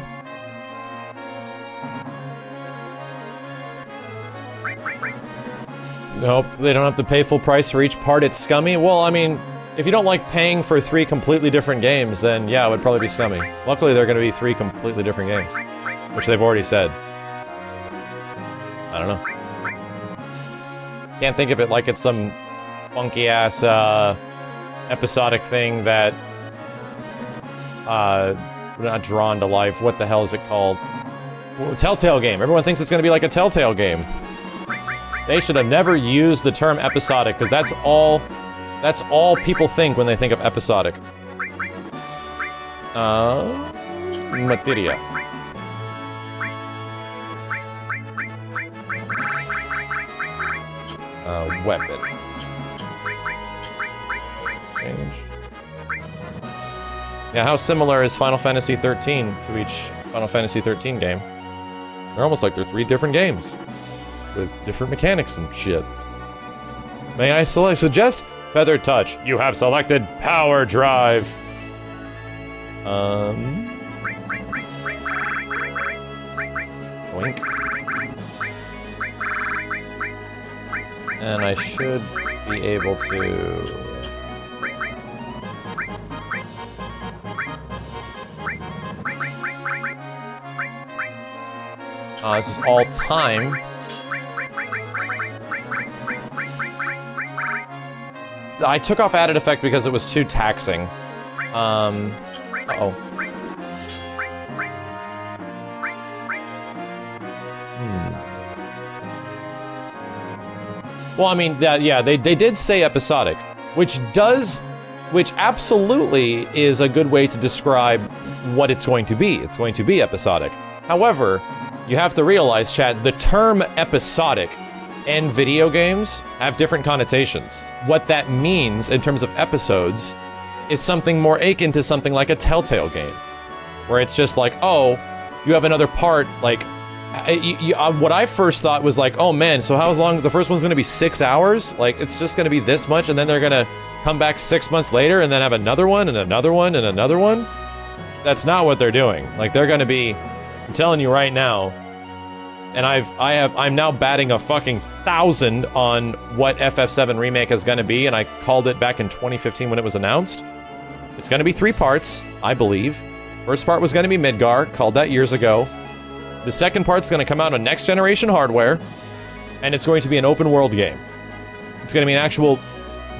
Nope, they don't have to pay full price for each part. It's scummy. Well, I mean, if you don't like paying for three completely different games, then yeah, it would probably be scummy. Luckily, they're going to be three completely different games, which they've already said. I don't know. Can't think of it like it's some funky ass uh, episodic thing that uh, not drawn to life. What the hell is it called? Well, Telltale game. Everyone thinks it's going to be like a Telltale game. They should have never used the term episodic because that's all that's all people think when they think of episodic. Uh, materia. Uh, weapon. Yeah, how similar is Final Fantasy 13 to each Final Fantasy 13 game? They're almost like they're three different games with different mechanics and shit. May I select suggest Feather Touch? You have selected Power Drive. Um. Wink. And I should be able to. Uh, this is all time. I took off added effect because it was too taxing. Um, uh oh Hmm. Well, I mean, yeah, they, they did say episodic, which does, which absolutely is a good way to describe what it's going to be. It's going to be episodic. However, you have to realize, Chad, the term episodic and video games have different connotations. What that means in terms of episodes is something more akin to something like a Telltale game, where it's just like, oh, you have another part, like, you- you- uh, what I first thought was like, oh man, so how long, the first one's gonna be six hours? Like, it's just gonna be this much, and then they're gonna come back six months later and then have another one, and another one, and another one? That's not what they're doing. Like, they're gonna be, I'm telling you right now, and I've I have I'm now batting a fucking thousand on what FF7 remake is going to be, and I called it back in 2015 when it was announced. It's going to be three parts, I believe. First part was going to be Midgar, called that years ago. The second part's going to come out on next generation hardware, and it's going to be an open world game. It's going to be an actual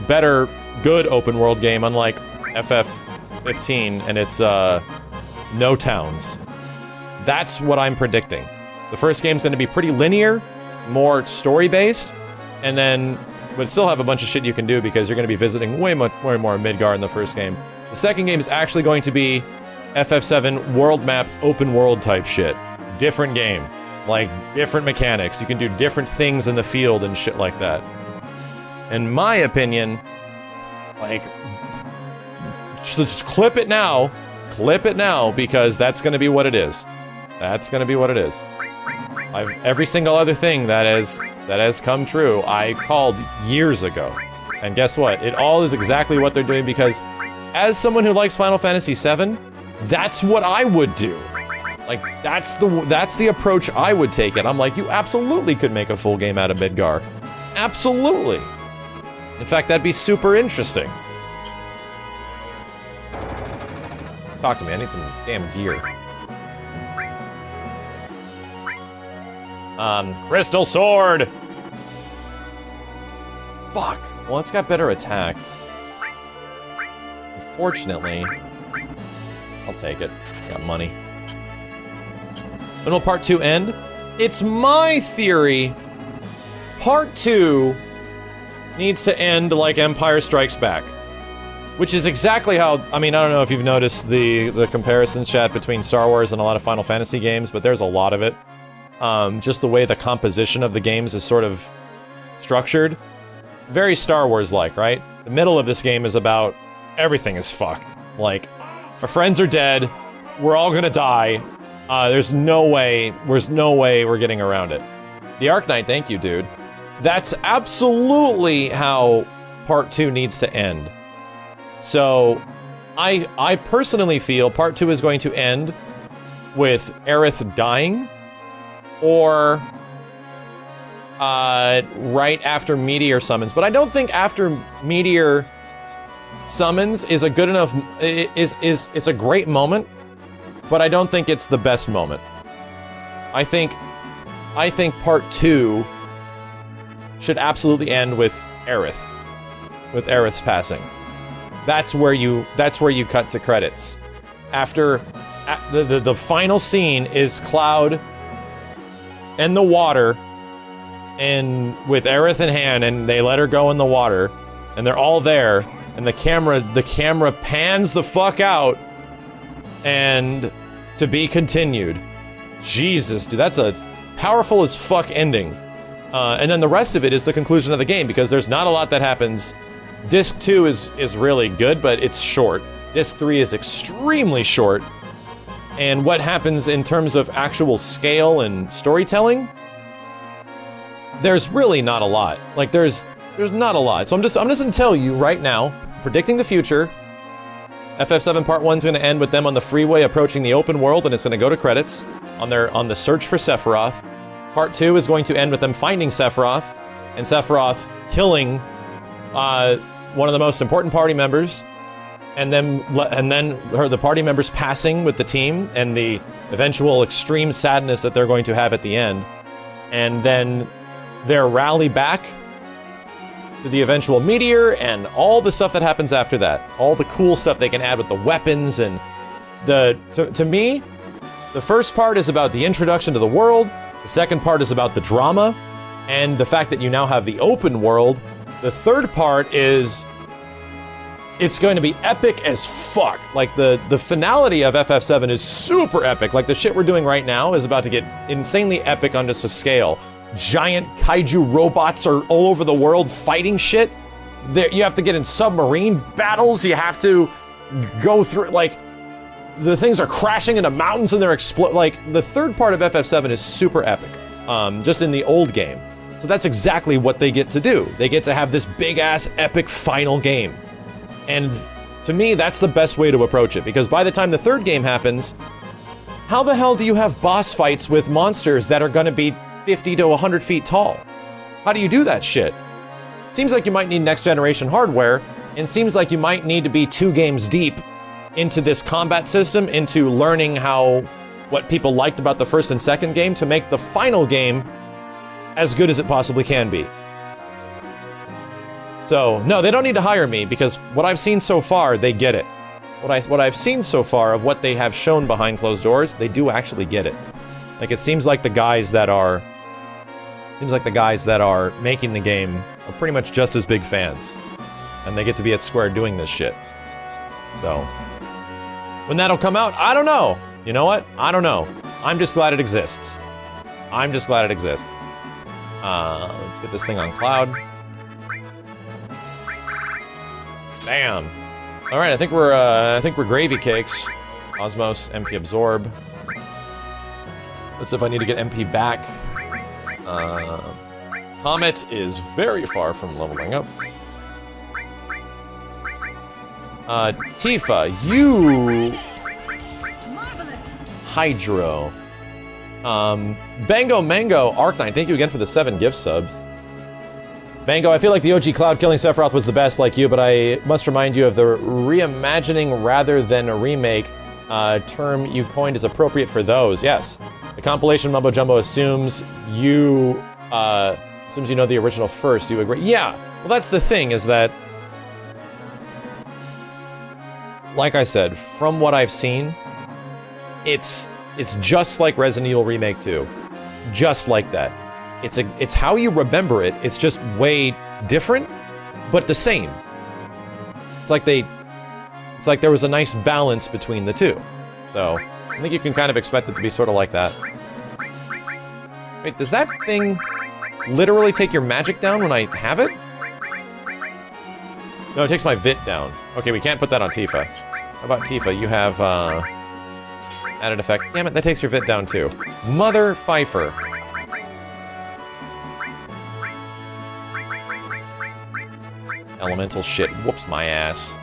better, good open world game, unlike FF15 and its uh, no towns. That's what I'm predicting. The first game's going to be pretty linear, more story based, and then would still have a bunch of shit you can do because you're going to be visiting way much way more Midgar in the first game. The second game is actually going to be FF7 world map open world type shit. Different game. Like different mechanics. You can do different things in the field and shit like that. In my opinion, like just clip it now. Clip it now because that's going to be what it is. That's going to be what it is. I've, every single other thing that has that has come true, I called years ago. And guess what? It all is exactly what they're doing because as someone who likes Final Fantasy VII, that's what I would do. Like that's the that's the approach I would take it. I'm like, you absolutely could make a full game out of Midgar. Absolutely. In fact, that'd be super interesting. Talk to me. I need some damn gear. Um, Crystal Sword! Fuck. Well, it's got better attack. Unfortunately, I'll take it. Got money. When will part two end? It's my theory. Part two needs to end like Empire Strikes Back. Which is exactly how, I mean, I don't know if you've noticed the, the comparisons chat between Star Wars and a lot of Final Fantasy games, but there's a lot of it. Um, just the way the composition of the games is sort of structured. Very Star Wars-like, right? The middle of this game is about everything is fucked. Like, our friends are dead, we're all gonna die, uh, there's no way, there's no way we're getting around it. The Arc Knight, thank you, dude. That's absolutely how part two needs to end. So, I I personally feel part two is going to end with Aerith dying, or uh, right after Meteor summons. But I don't think after Meteor summons is a good enough is is it's a great moment, but I don't think it's the best moment. I think I think part two should absolutely end with Aerith, with Aerith's passing. That's where you that's where you cut to credits. After the, the the final scene is Cloud and the water and with Aerith in hand and they let her go in the water and they're all there and the camera the camera pans the fuck out and to be continued. Jesus, dude, that's a powerful as fuck ending. Uh, and then the rest of it is the conclusion of the game because there's not a lot that happens. Disc two is is really good, but it's short. Disc 3 is extremely short. And what happens in terms of actual scale and storytelling, there's really not a lot. Like there's there's not a lot. So I'm just I'm just gonna tell you right now, predicting the future. FF7 Part 1 is gonna end with them on the freeway approaching the open world, and it's gonna go to credits on their on the search for Sephiroth. Part 2 is going to end with them finding Sephiroth, and Sephiroth killing uh, one of the most important party members, and then and then her the party members passing with the team, and the eventual extreme sadness that they're going to have at the end, and then their rally back to the eventual meteor and all the stuff that happens after that. All the cool stuff they can add with the weapons and the to, to me, the first part is about the introduction to the world. The second part is about the drama and the fact that you now have the open world. The third part is it's going to be epic as fuck. Like the the finality of FF7 is super epic. Like the shit we're doing right now is about to get insanely epic on just a scale giant kaiju robots are all over the world fighting shit. There, you have to get in submarine battles. You have to go through like the things are crashing into mountains and they're explode. Like the third part of FF7 is super epic, um, just in the old game. So that's exactly what they get to do. They get to have this big ass epic final game, and to me, that's the best way to approach it because by the time the third game happens, how the hell do you have boss fights with monsters that are going to be 50 to 100 feet tall. How do you do that shit? Seems like you might need next generation hardware, and seems like you might need to be two games deep into this combat system, into learning how what people liked about the first and second game to make the final game as good as it possibly can be. So, no, they don't need to hire me because what I've seen so far, they get it. What, I, what I've seen so far of what they have shown behind closed doors, they do actually get it. Like, it seems like the guys that are Seems like the guys that are making the game are pretty much just as big fans. And they get to be at Square doing this shit. So, when that'll come out, I don't know. You know what? I don't know. I'm just glad it exists. I'm just glad it exists. Uh, let's get this thing on cloud. Bam. All right, I think we're uh, I think we're gravy cakes. Osmose, MP absorb. Let's see if I need to get MP back. Uh, Comet is very far from leveling up. Uh, Tifa, you... Hydro. Um, Bango Mango, Arc9, thank you again for the seven gift subs. Bango, I feel like the OG Cloud killing Sephiroth was the best like you, but I must remind you of the reimagining rather than a remake uh, term you coined is appropriate for those. Yes. The compilation mumbo jumbo assumes you uh, assumes you know the original first. Do you agree? Yeah. Well, that's the thing is that, like I said, from what I've seen, it's it's just like Resident Evil Remake 2, just like that. It's a it's how you remember it. It's just way different, but the same. It's like they, it's like there was a nice balance between the two. So I think you can kind of expect it to be sort of like that. Wait, does that thing literally take your magic down when I have it? No, it takes my Vit down. Okay, we can't put that on Tifa. How about Tifa? You have, uh... Added effect. Damn it, that takes your Vit down too. Mother Pfeiffer. Elemental shit whoops my ass.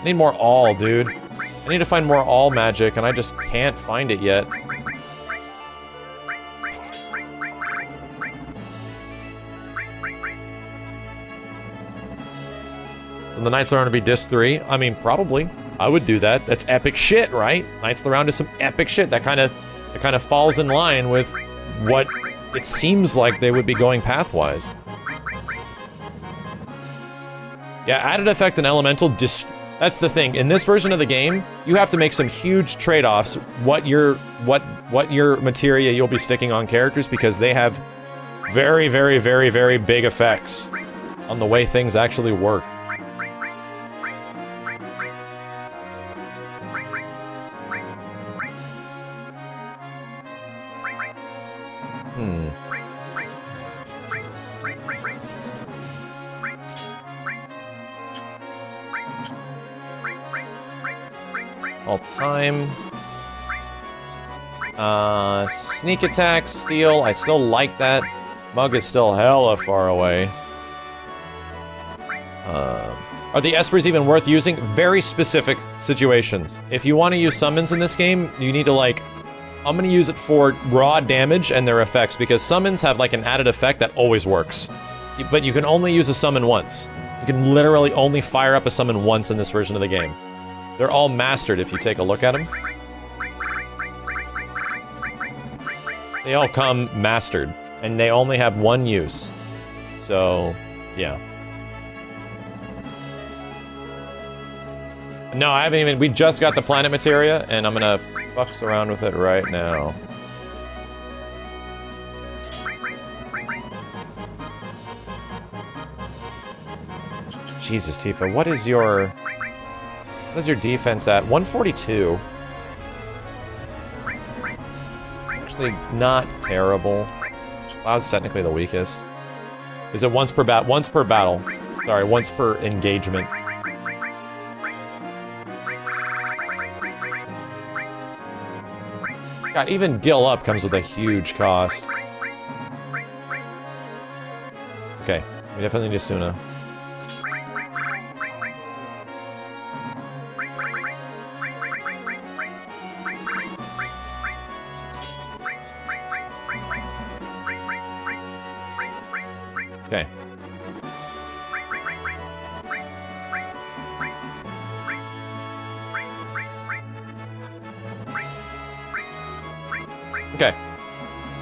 I need more all, dude. I need to find more all magic, and I just can't find it yet. So the Knights are going to be Disc 3? I mean, probably. I would do that. That's epic shit, right? Knights of the Round is some epic shit. That kind of that kind of falls in line with what it seems like they would be going pathwise. Yeah, added effect and elemental dis that's the thing. In this version of the game, you have to make some huge trade-offs what your what what your materia you'll be sticking on characters because they have very, very, very, very big effects on the way things actually work. All time. Uh, sneak attack, steal. I still like that. Mug is still hella far away. Uh, are the espers even worth using? Very specific situations. If you want to use summons in this game, you need to like... I'm going to use it for raw damage and their effects because summons have like an added effect that always works. But you can only use a summon once. You can literally only fire up a summon once in this version of the game. They're all mastered if you take a look at them. They all come mastered, and they only have one use. So, yeah. No, I haven't even. We just got the planet materia, and I'm gonna fucks around with it right now. Jesus, Tifa, what is your... What is your defense at? 142. Actually, not terrible. Cloud's technically the weakest. Is it once per bat? Once per battle. Sorry, once per engagement. God, even Gil Up comes with a huge cost. Okay, we definitely need Suna.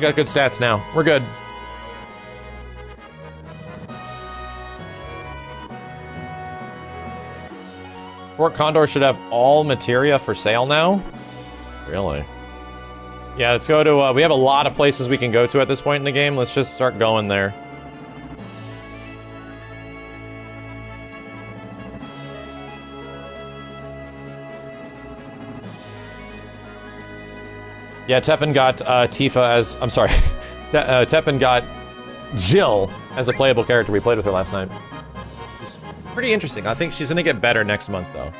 Got good stats now. We're good. Fort Condor should have all materia for sale now? Really? Yeah, let's go to, uh, we have a lot of places we can go to at this point in the game. Let's just start going there. Yeah, Teppen got uh, Tifa as... I'm sorry. Te uh, Teppen got Jill as a playable character. We played with her last night. It's pretty interesting. I think she's going to get better next month, though.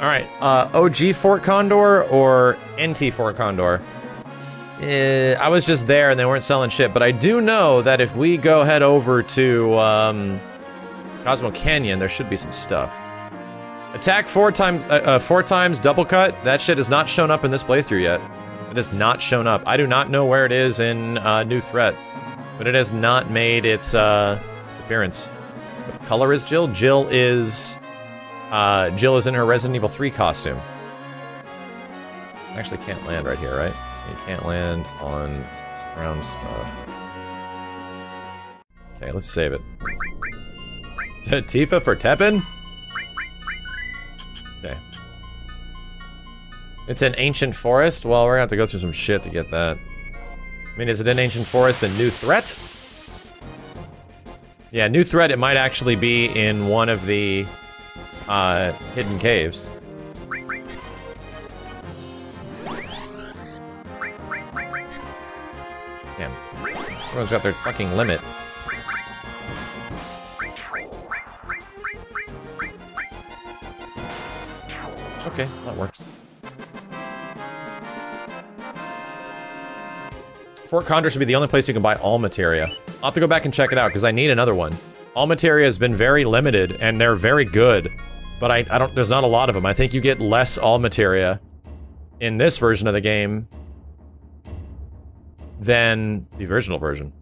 Alright, uh, OG Fort Condor or NT Fort Condor? Uh, I was just there and they weren't selling shit, but I do know that if we go head over to um, Cosmo Canyon, there should be some stuff. Attack four times, uh, uh, four times double cut. That shit has not shown up in this playthrough yet. It has not shown up. I do not know where it is in uh, New Threat, but it has not made its uh, its appearance. What color is Jill? Jill is uh, Jill is in her Resident Evil 3 costume. Actually, can't land right here, right? You can't land on ground stuff. Okay, let's save it. Tifa for Teppen? Okay. It's an ancient forest? Well, we're gonna have to go through some shit to get that. I mean, is it an ancient forest a new threat? Yeah, new threat, it might actually be in one of the uh, hidden caves. Damn. Everyone's got their fucking limit. Okay, that works. Fort Condor should be the only place you can buy all materia. I'll have to go back and check it out, because I need another one. All materia has been very limited, and they're very good. But I, I don't, there's not a lot of them. I think you get less all materia in this version of the game than the original version.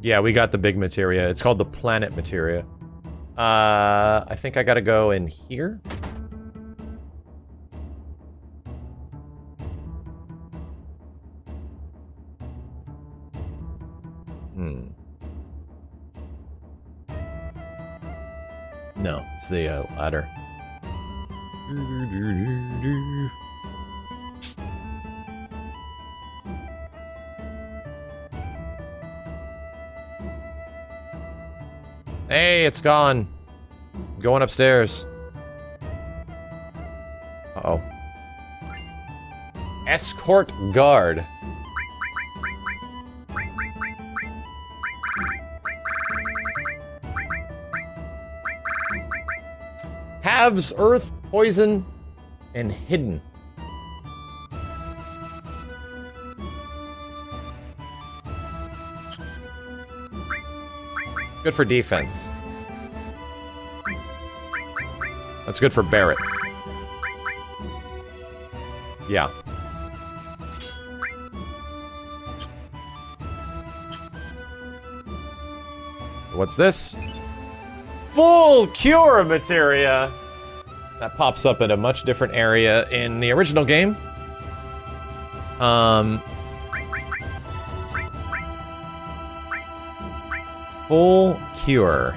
Yeah, we got the big materia. It's called the planet materia. Uh, I think I gotta go in here. Hmm. No, it's the uh, ladder. Hey, it's gone. Going upstairs. Uh-oh. Escort guard. Earth, poison, and hidden. Good for defense. That's good for Barret. Yeah. What's this? Full cure materia! That pops up in a much different area in the original game. Um... Full cure.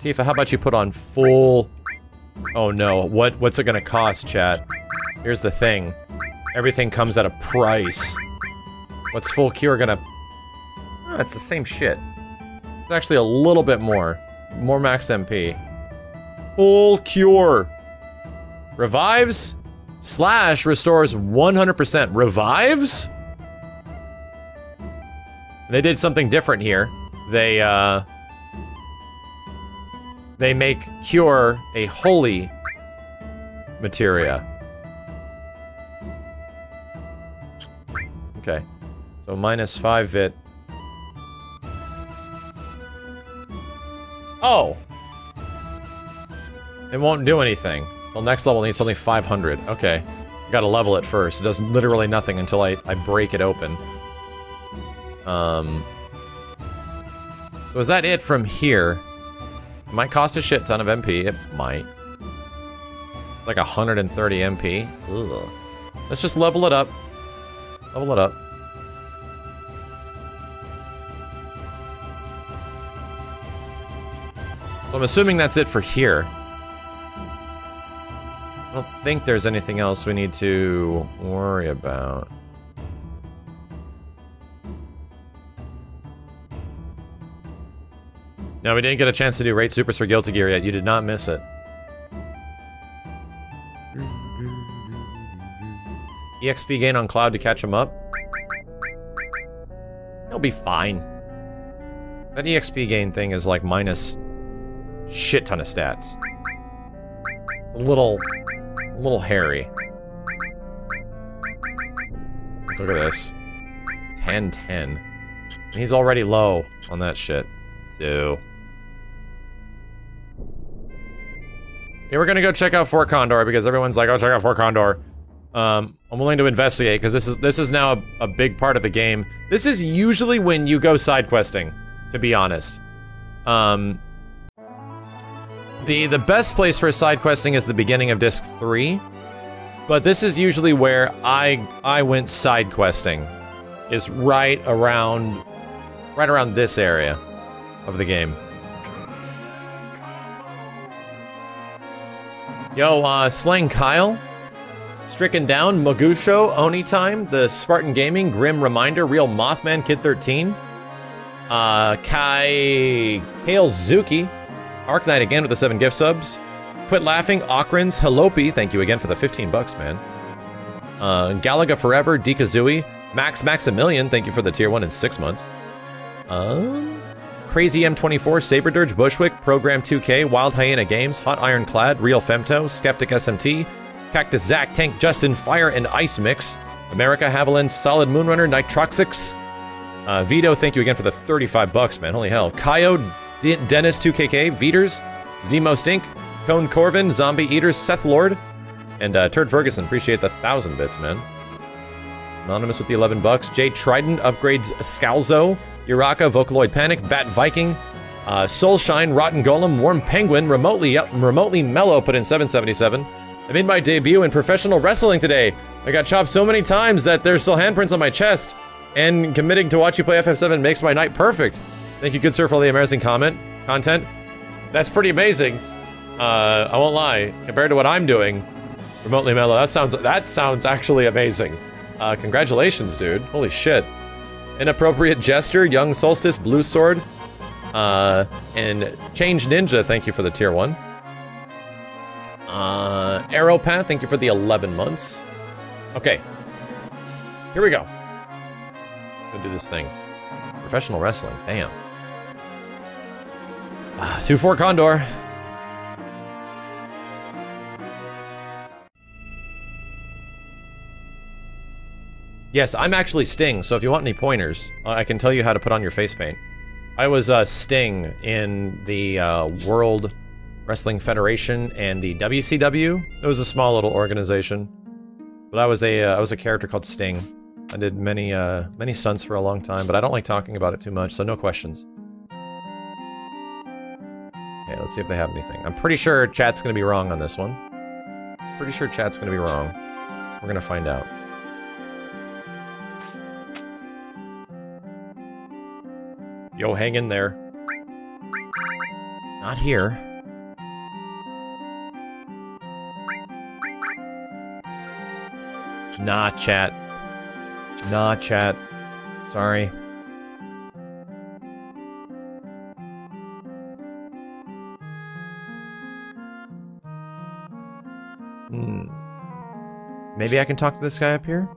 Tifa, how about you put on full... Oh no, what what's it gonna cost, chat? Here's the thing. Everything comes at a price. What's full cure gonna... It's the same shit. It's actually a little bit more. More max MP. Full cure. Revives? Slash restores 100%. Revives? They did something different here. They, uh... They make cure a holy materia. Okay. So minus 5 vit. Oh! It won't do anything. Well, next level needs only 500. Okay. Gotta level it first. It does literally nothing until I, I break it open. Um... So is that it from here? It might cost a shit ton of MP. It might. Like 130 MP. Ugh. Let's just level it up. Level it up. So I'm assuming that's it for here. I don't think there's anything else we need to worry about. No, we didn't get a chance to do Rate Supers for Guilty Gear yet. You did not miss it. EXP gain on Cloud to catch him up. He'll be fine. That EXP gain thing is like minus shit ton of stats. A little, a little hairy. Look at this. 10, 10. He's already low on that shit. So... Yeah, we're gonna go check out Fort Condor because everyone's like, "Oh, check out Fort Condor." Um, I'm willing to investigate because this is this is now a, a, big part of the game. This is usually when you go side questing, to be honest. Um, the the best place for side questing is the beginning of disc three, but this is usually where I I went side questing, is right around right around this area of the game. Yo, uh, Slang Kyle. Stricken Down, Mogusho, Oni Time, The Spartan Gaming, Grim Reminder, Real Mothman, Kid 13. Uh, Kai, Kale Zuki, Arc Knight again with the 7 gift subs. Quit Laughing, Okrins, Helopi, thank you again for the 15 bucks, man. Uh, Galaga Forever, Dekazui, Max Maximilian, thank you for the tier 1 in 6 months. Um... Crazy M24, Saber Dirge, Bushwick, Program 2K, Wild Hyena Games, Hot Ironclad, Real Femto, Skeptic SMT, Cactus Zack, Tank Justin, Fire and Ice Mix, America Haviland, Solid Moonrunner, Nitroxix, uh, Vito, thank you again for the 35 bucks, man. Holy hell. Kaio, D Dennis 2KK, Veters, Zemo Stink, Cone Corvin, Zombie Eaters, Seth Lord, and uh, Turd Ferguson. Appreciate the thousand bits, man. Anonymous with the 11 bucks. Jay Trident upgrades Scalzo, Uraka, Vocaloid Panic, Bat Viking, uh, Soulshine, Rotten Golem, Warm Penguin, remotely remotely mellow put in 777. I made my debut in professional wrestling today. I got chopped so many times that there's still handprints on my chest. And committing to watch you play FF7 makes my night perfect. Thank you, good sir, for all the amazing comment content. That's pretty amazing. Uh, I won't lie. Compared to what I'm doing, remotely mellow, that sounds that sounds actually amazing. Uh, congratulations, dude. Holy shit. Inappropriate gesture, Young Solstice, Blue Sword, uh, and Change Ninja, thank you for the tier one. Uh, Arrowpath, thank you for the 11 months. Okay. Here we go. Go do this thing. Professional wrestling. Damn. Uh, 2-4 Condor. Yes, I'm actually Sting, so if you want any pointers, I can tell you how to put on your face paint. I was uh, Sting in the uh, World Wrestling Federation and the WCW. It was a small little organization, but I was a uh, I was a character called Sting. I did many uh, many stunts for a long time, but I don't like talking about it too much, so no questions. Okay, let's see if they have anything. I'm pretty sure chat's gonna be wrong on this one. Pretty sure chat's gonna be wrong. We're gonna find out. Yo, hang in there. Not here. Nah, chat. Nah, chat. Sorry. Maybe I can talk to this guy up here?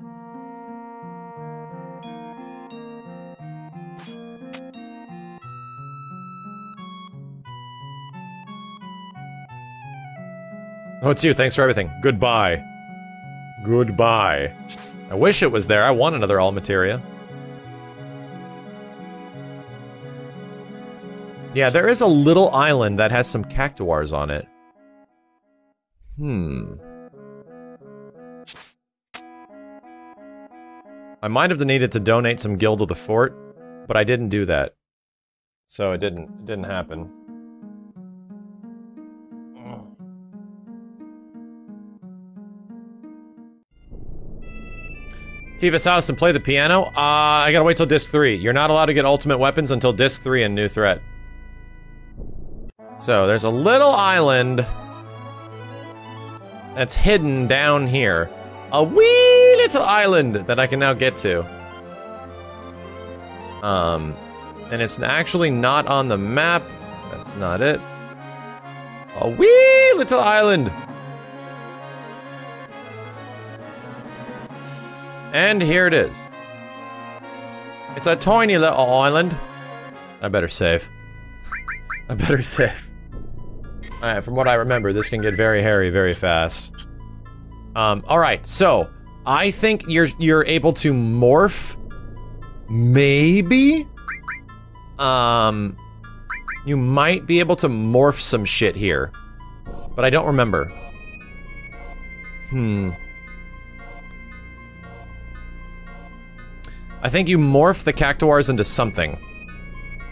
Oh, it's you. Thanks for everything. Goodbye. Goodbye. I wish it was there. I want another all materia. Yeah, there is a little island that has some cactuars on it. Hmm. I might have needed to donate some gil to the fort, but I didn't do that. So it didn't it didn't happen. Tifa's house and play the piano? Uh, I gotta wait till disc 3. You're not allowed to get ultimate weapons until disc 3 and new threat. So, there's a little island that's hidden down here. A wee little island that I can now get to. Um, and it's actually not on the map. That's not it. A wee little island. And here it is. It's a tiny little island. I better save. I better save. Alright, from what I remember, this can get very hairy very fast. Um, alright, so I think you're you're able to morph maybe um you might be able to morph some shit here. But I don't remember. Hmm. I think you morph the cactuars into something.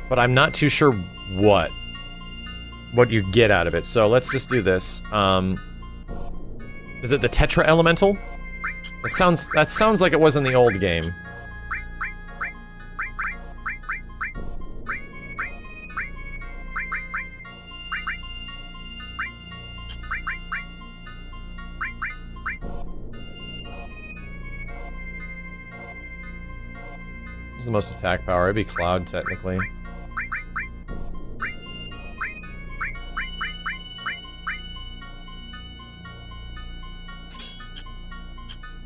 But I'm not too sure what. What you get out of it. So let's just do this. Um, is it the Tetra Elemental? That sounds that sounds like it was in the old game. What's the most attack power? It'd be Cloud, technically.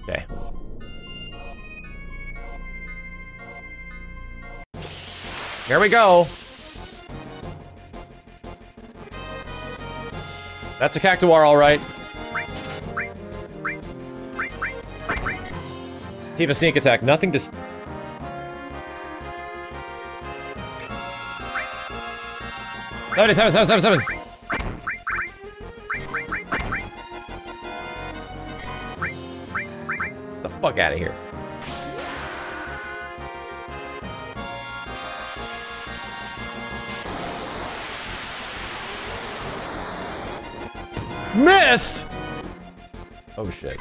Okay. Here we go. That's a cactuar, all right. Tifa sneak attack. Nothing to. Seventy-seven, seven, seven, seven. The fuck out of here. Missed! Oh shit.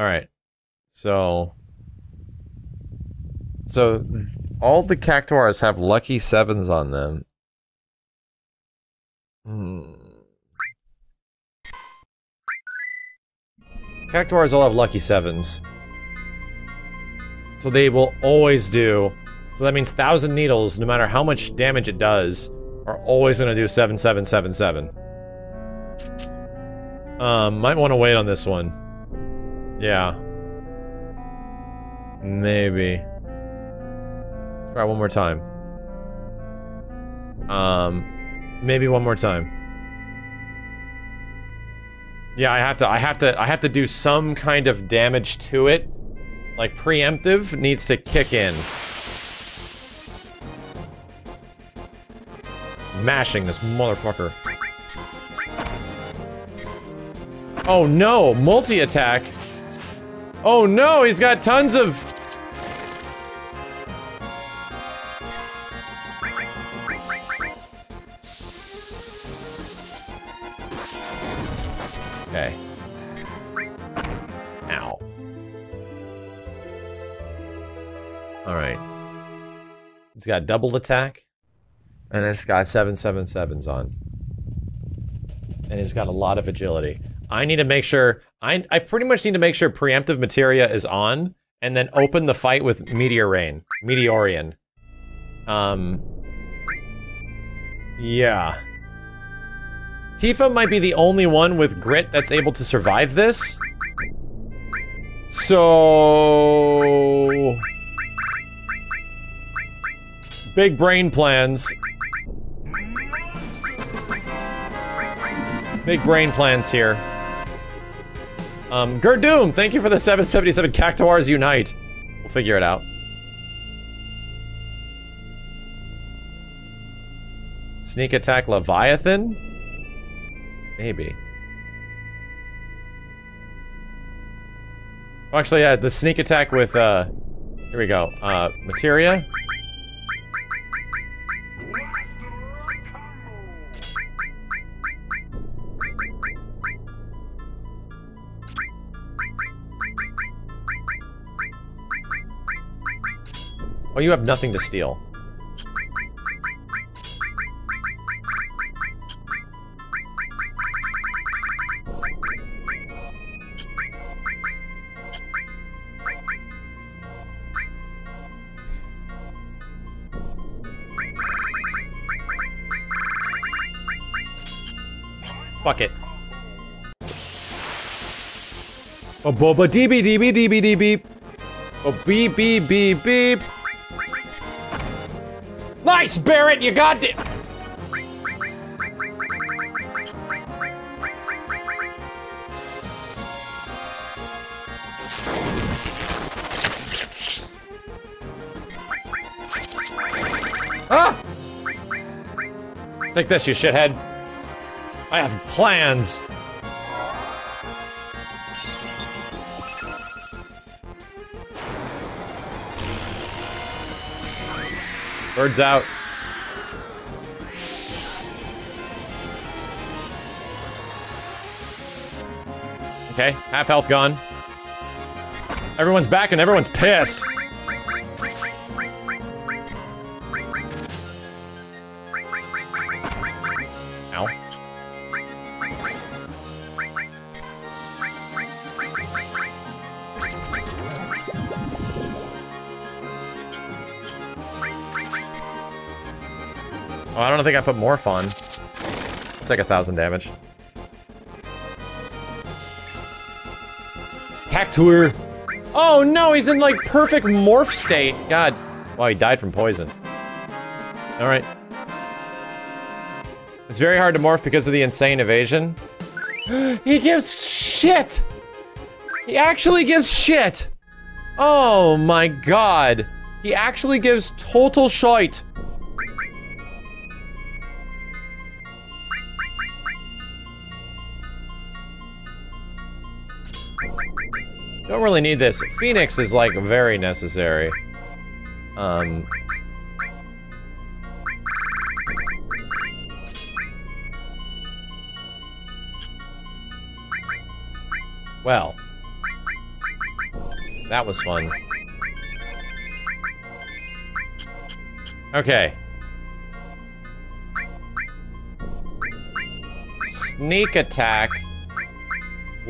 Alright. So. So, all the cactuars have lucky sevens on them. Hmm. Cactuars all have lucky sevens. So they will always do. So that means thousand needles, no matter how much damage it does, are always gonna do seven seven seven seven. Um, might want to wait on this one. Yeah. Maybe. Try one more time. Um, maybe one more time. Yeah, I have to, I have to, I have to do some kind of damage to it. Like, preemptive needs to kick in. Mashing this motherfucker. Oh no, multi-attack. Oh no, he's got tons of... Okay. Ow. Alright. It's got double attack. And it's got 777s on. And it's got a lot of agility. I need to make sure I I pretty much need to make sure preemptive materia is on and then open the fight with Meteor Rain. Meteorain. Um Yeah. Tifa might be the only one with grit that's able to survive this. So big brain plans. Big brain plans here. Um, Gerdoom, thank you for the 777 Cactuars Unite. We'll figure it out. Sneak attack Leviathan? Maybe. Actually, yeah, the sneak attack with, uh... Here we go. Uh, Materia? Oh, you have nothing to steal. Fuck it. Oh, boba db db db. Oh, beep beep beep beep. Nice, Barret, you got it. Ah! Take this, you shithead. I have plans. Birds out. Okay, half health gone. Everyone's back and everyone's pissed. Don't think I put Morph on. It's like a thousand damage. Cactuar! Oh no, he's in like perfect morph state! God. Wow, he died from poison. Alright. It's very hard to morph because of the insane evasion. he gives shit! He actually gives shit! Oh my god. He actually gives total shite. Don't really need this. Phoenix is like very necessary. Um. Well. That was fun. Okay. Sneak attack.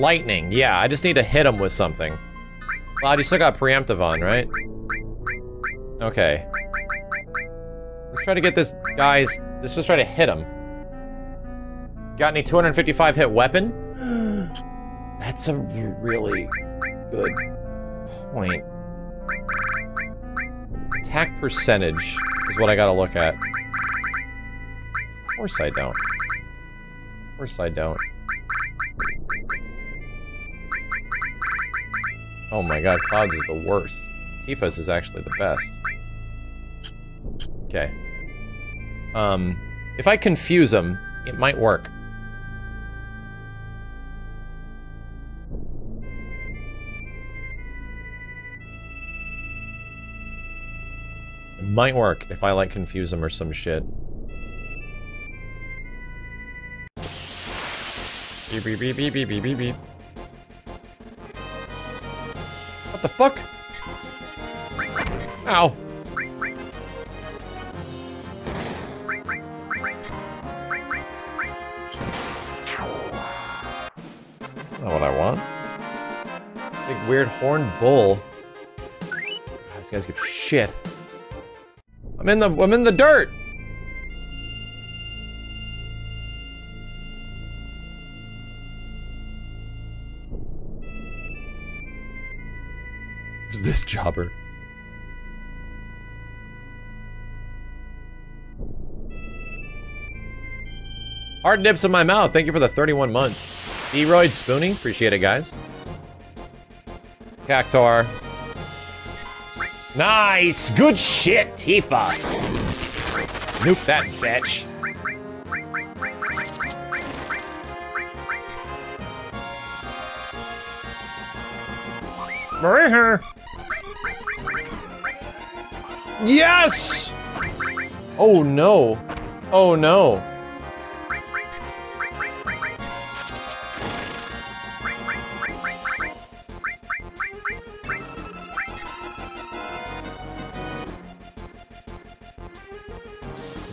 Lightning. Yeah, I just need to hit him with something. Cloud, you still got preemptive on, right? Okay. Let's try to get this guy's... Let's just try to hit him. Got any 255 hit weapon? That's a really good point. Attack percentage is what I gotta look at. Of course I don't. Of course I don't. Oh my god, Clouds is the worst. Tifa's is actually the best. Okay. Um, if I confuse them, it might work. It might work if I like confuse them or some shit. Beep beep beep beep beep beep beep beep. What the fuck? Ow. That's not what I want. Big weird horned bull. God, these guys give shit. I'm in the I'm in the dirt. This jobber? Hard nips in my mouth. Thank you for the 31 months. Eroid Spooning. Appreciate it, guys. Cactuar. Nice! Good shit, Tifa! Nuke that bitch. Right here. Yes! Oh no. Oh no.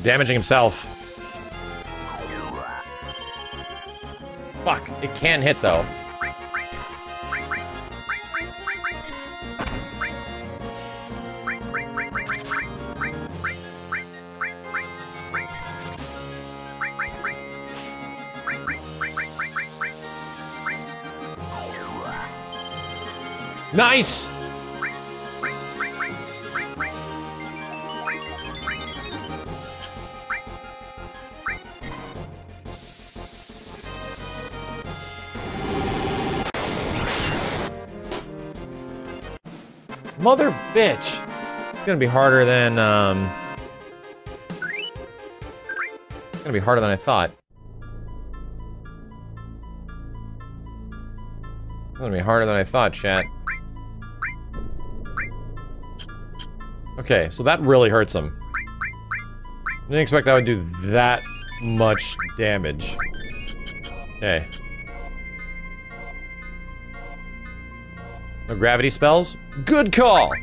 Damaging himself. Fuck, it can hit though. Nice! Mother bitch! It's gonna be harder than, um... It's gonna be harder than I thought. It's gonna be harder than I thought, chat. Okay, so that really hurts him. Didn't expect I would do that much damage. Okay. No gravity spells? Good call!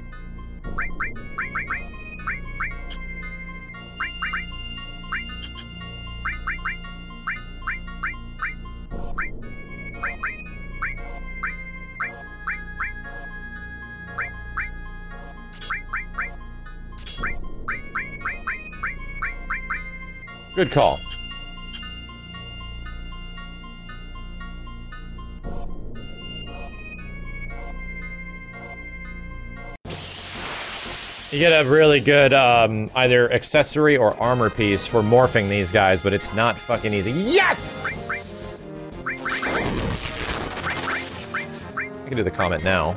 Good call. You get a really good, um, either accessory or armor piece for morphing these guys, but it's not fucking easy. Yes! I can do the comment now.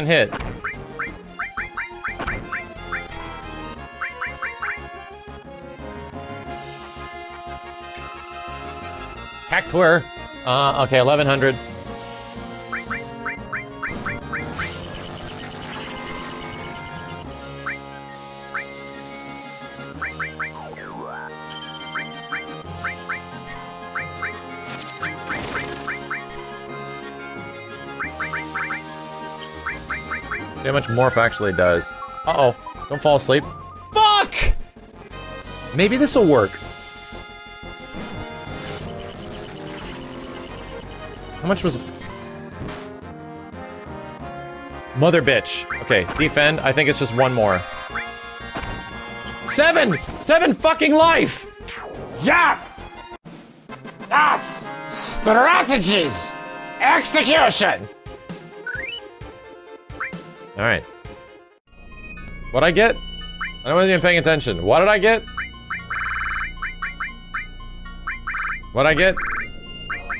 Can hit. Cactuar. Uh, okay, 1100. How much morph actually does. Uh-oh. Don't fall asleep. Fuck! Maybe this will work. How much was... Mother bitch. Okay, defend. I think it's just one more. Seven! Seven fucking life! Yes! Yes! Strategies! Execution! Alright. What'd I get? I wasn't even paying attention. What did I get? What'd I get?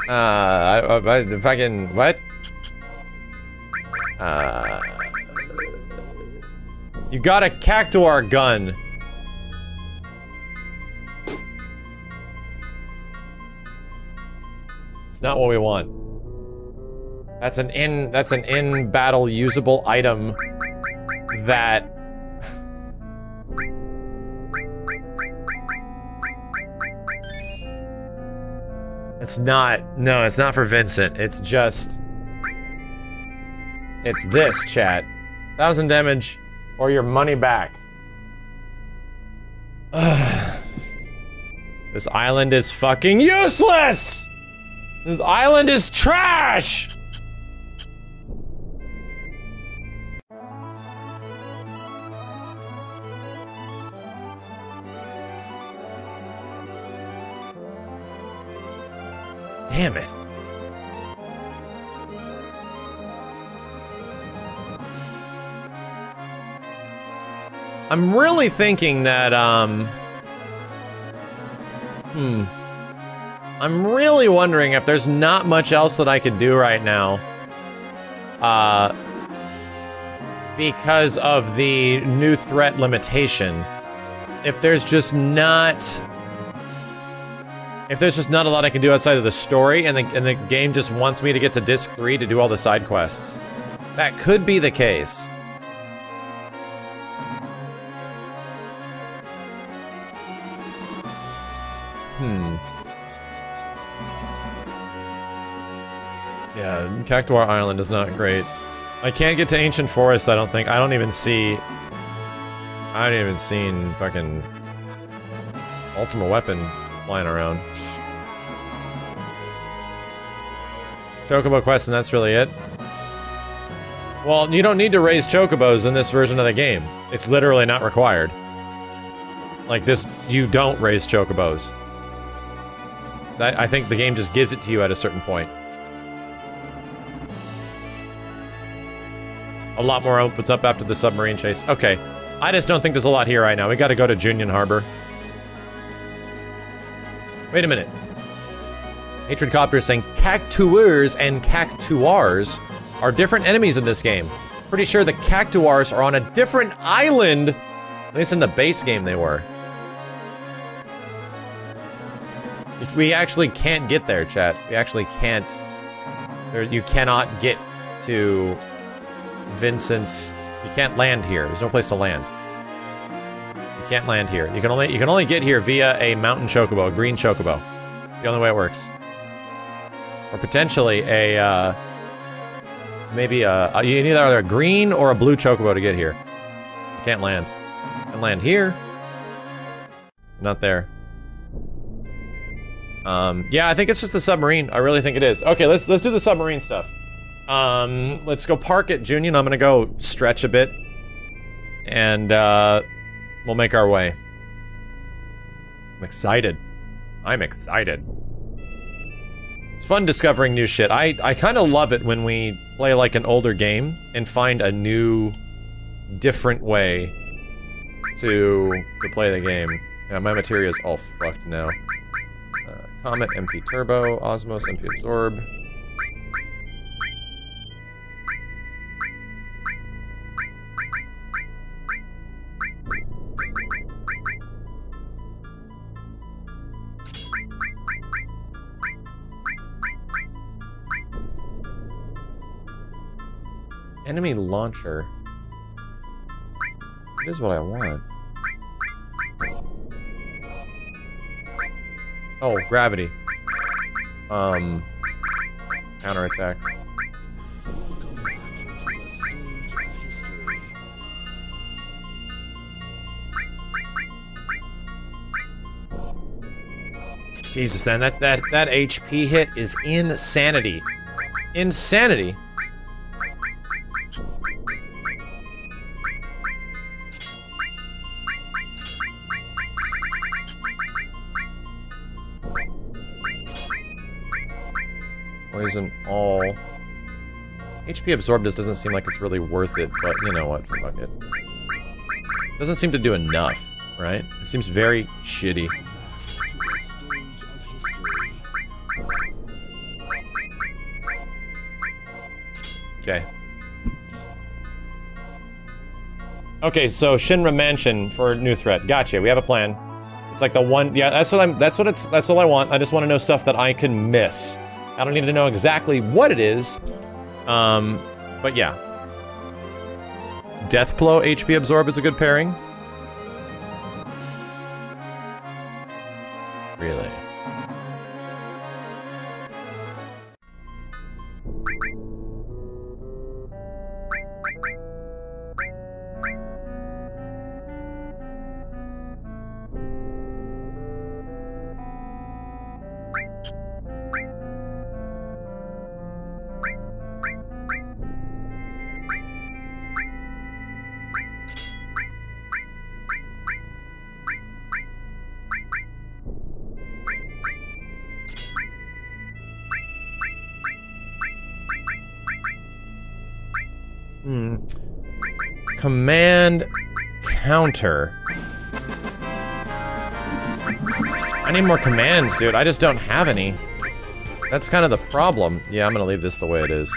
Uh, I, I, I fucking, what? Uh... You got a Cactuar gun. It's not what we want. That's an in, that's an in-battle usable item that It's not. No, it's not for Vincent. It's just. It's this, chat. Thousand damage or your money back. this island is fucking useless! This island is trash! I'm really thinking that, um... Hmm. I'm really wondering if there's not much else that I could do right now. Uh... Because of the new threat limitation. If there's just not if there's just not a lot I can do outside of the story, and the, and the game just wants me to get to Disc 3 to do all the side quests. That could be the case. Cactuar Island is not great. I can't get to Ancient Forest, I don't think. I don't even see... I haven't even seen fucking... Ultimate Weapon flying around. Chocobo quest and that's really it? Well, you don't need to raise chocobos in this version of the game. It's literally not required. Like this, you don't raise chocobos. That, I think the game just gives it to you at a certain point. A lot more opens up after the submarine chase. Okay. I just don't think there's a lot here right now. We gotta go to Junon Harbor. Wait a minute. Hatred Copter is saying Cactuars and Cactuars are different enemies in this game. Pretty sure the Cactuars are on a different island. At least in the base game they were. We actually can't get there, chat. We actually can't. There, you cannot get to Vincent's. You can't land here. There's no place to land. You can't land here. You can only you can only get here via a mountain chocobo, a green chocobo. the only way it works. Or potentially a, uh, maybe a, a, you need either a green or a blue chocobo to get here. You can't land. You can land here. Not there. Um, yeah, I think it's just the submarine. I really think it is. Okay, let's let's do the submarine stuff. Um, let's go park at Junon. I'm gonna go stretch a bit, and uh, we'll make our way. I'm excited. I'm excited. It's fun discovering new shit. I, I kind of love it when we play like an older game and find a new, different way to to play the game. Yeah, my materia is all fucked now. Uh, Comet, MP Turbo, Osmose, MP Absorb. enemy launcher. It is what I want. Oh, gravity. Um, counterattack. Jesus, man, that that that HP hit is insanity. Insanity. HP absorbed just doesn't seem like it's really worth it, but you know what? Fuck it. Doesn't seem to do enough, right? It seems very shitty. Okay. Okay, so Shinra Mansion for new threat. Gotcha. We have a plan. It's like the one. Yeah, that's what I'm. That's what it's. That's all I want. I just want to know stuff that I can miss. I don't need to know exactly what it is. Um, but yeah. Deathblow HP absorb is a good pairing. Counter. I need more commands, dude. I just don't have any. That's kind of the problem. Yeah, I'm gonna leave this the way it is.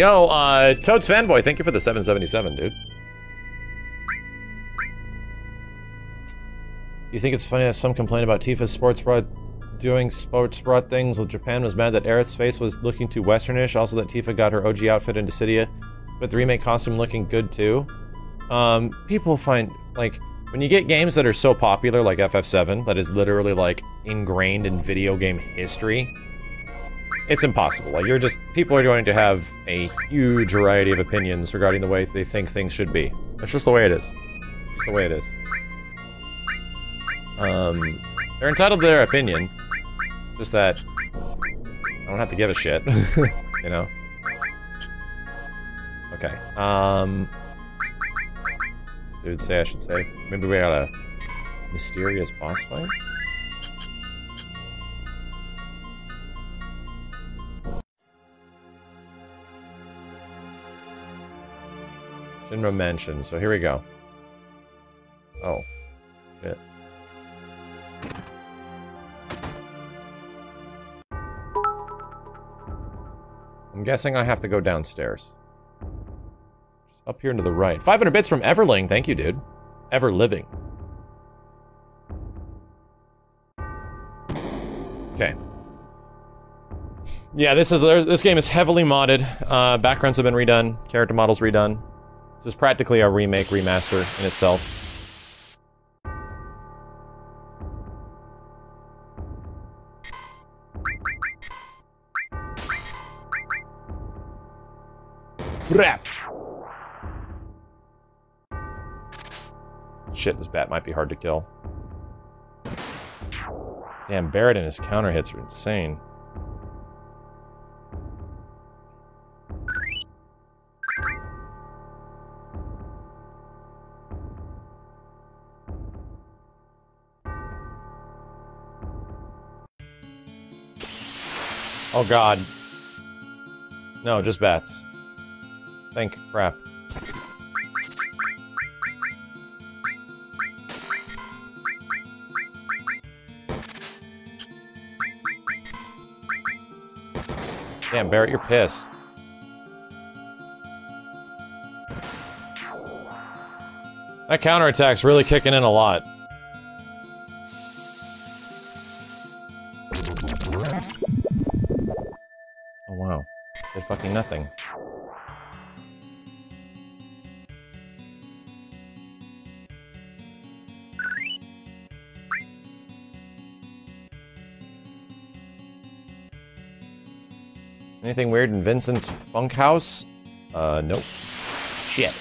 Yo, uh, Toads fanboy, thank you for the 777, dude. You think it's funny that some complain about Tifa's sports bra doing sports bra things? Japan was mad that Aerith's face was looking too westernish. Also, that Tifa got her OG outfit in Dissidia, but the remake costume looking good too. Um, people find like when you get games that are so popular, like FF7, that is literally like ingrained in video game history it's impossible. Like, you're just... People are going to have a huge variety of opinions regarding the way they think things should be. That's just the way it is. Just the way it is. Um, they're entitled to their opinion. Just that... I don't have to give a shit. you know? Okay. Um... Dude, say I should say. Maybe we got a mysterious boss fight? Shinra Mansion. So here we go. Oh. Shit. I'm guessing I have to go downstairs. Just up here and to the right. 500 bits from Everling. Thank you, dude. Ever living. Okay. Yeah, this is this game is heavily modded. Uh, backgrounds have been redone, character models redone. This is practically a remake, remaster in itself. Rap. Shit, this bat might be hard to kill. Damn, Barret and his counter hits are insane. Oh god. No, just bats. Thank crap. Damn, Barret, you're pissed. That counterattack's really kicking in a lot. Weird in Vincent's funk house? Uh, nope. Shit.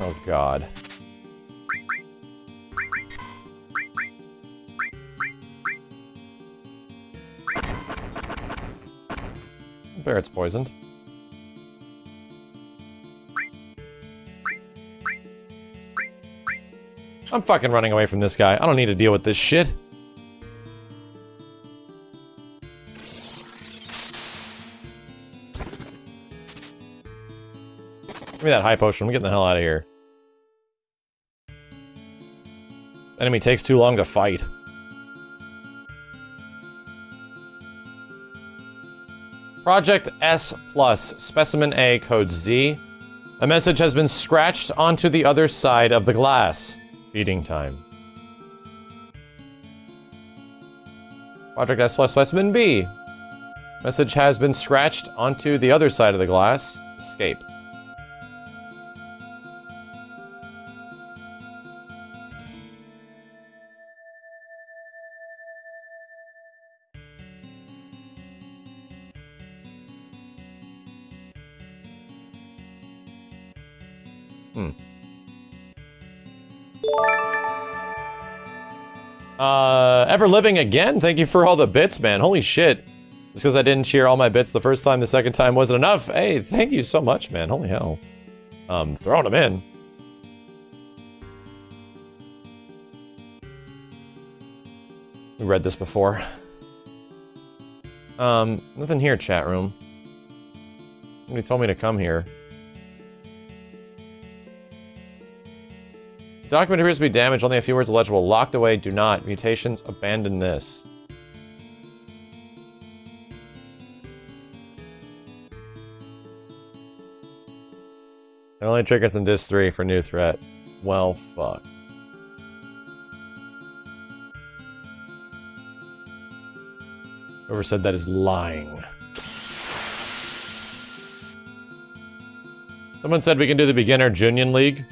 Oh god. Barret's poisoned. I'm fucking running away from this guy. I don't need to deal with this shit. Give me that high potion. I'm getting the hell out of here. Enemy takes too long to fight. Project S plus, specimen A, code Z. A message has been scratched onto the other side of the glass. Feeding time. Project S plus, specimen B. Message has been scratched onto the other side of the glass. Escape. Uh, Ever Living Again, thank you for all the bits, man. Holy shit. Just because I didn't share all my bits the first time, the second time wasn't enough. Hey, thank you so much, man. Holy hell. Um, throwing them in. We read this before. Um, nothing here, chat room. Somebody told me to come here. Document appears to be damaged, only a few words legible. Locked away, do not. Mutations, abandon this. It only triggers in disc 3 for new threat. Well, fuck. Whoever said that is lying. Someone said we can do the beginner Junior League.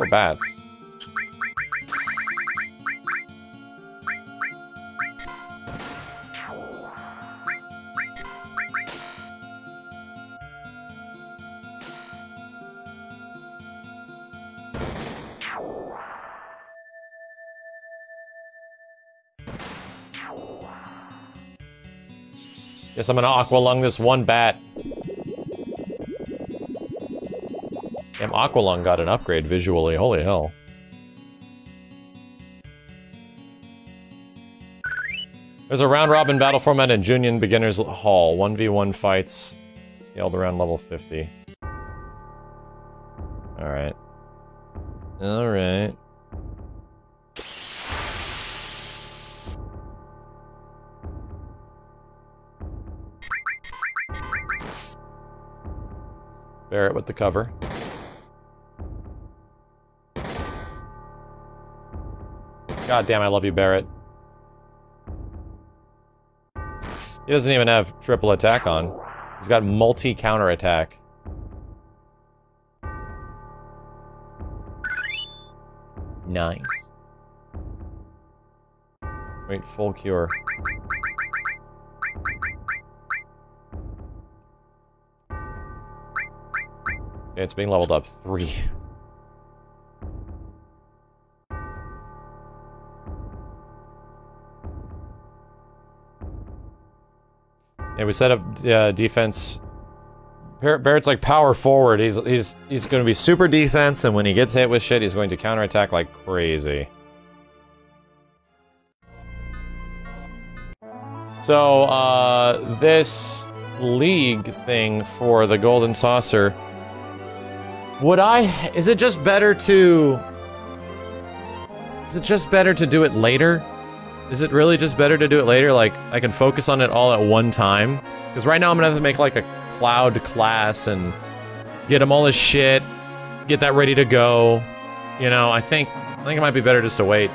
Or bats. Guess I'm gonna Aqualung this one bat. Damn, Aqualung got an upgrade visually. Holy hell. There's a round robin battle format in Junon Beginners Hall. 1v1 fights scaled around level 50. Alright. Alright. Barret with the cover. God damn, I love you, Barret. He doesn't even have triple attack on. He's got multi counter attack. Nice. Wait, full cure. Okay, it's being leveled up three. We set up uh, defense. Barret's like power forward. He's he's he's going to be super defense, and when he gets hit with shit, he's going to counterattack like crazy. So uh, this league thing for the golden saucer. Would I? Is it just better to? Is it just better to do it later? Is it really just better to do it later? Like, I can focus on it all at one time? Because right now I'm gonna have to make like a cloud class and get them all his shit, get that ready to go. You know, I think I think it might be better just to wait.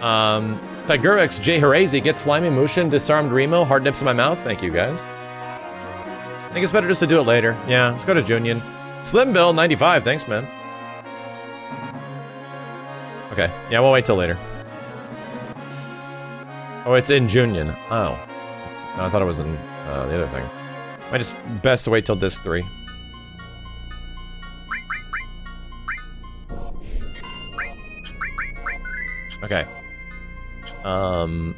Um, Tigurx, J. Harazi, get Slimy motion, Disarmed Remo, Hard Nips in my mouth. Thank you, guys. I think it's better just to do it later. Yeah, let's go to Junon. Slim Bill, 95. Thanks, man. Okay, yeah, we'll wait till later. Oh, it's in Junon. Oh. It's- I thought it was in uh, the other thing. Might just best to wait till disc three. Okay. Um,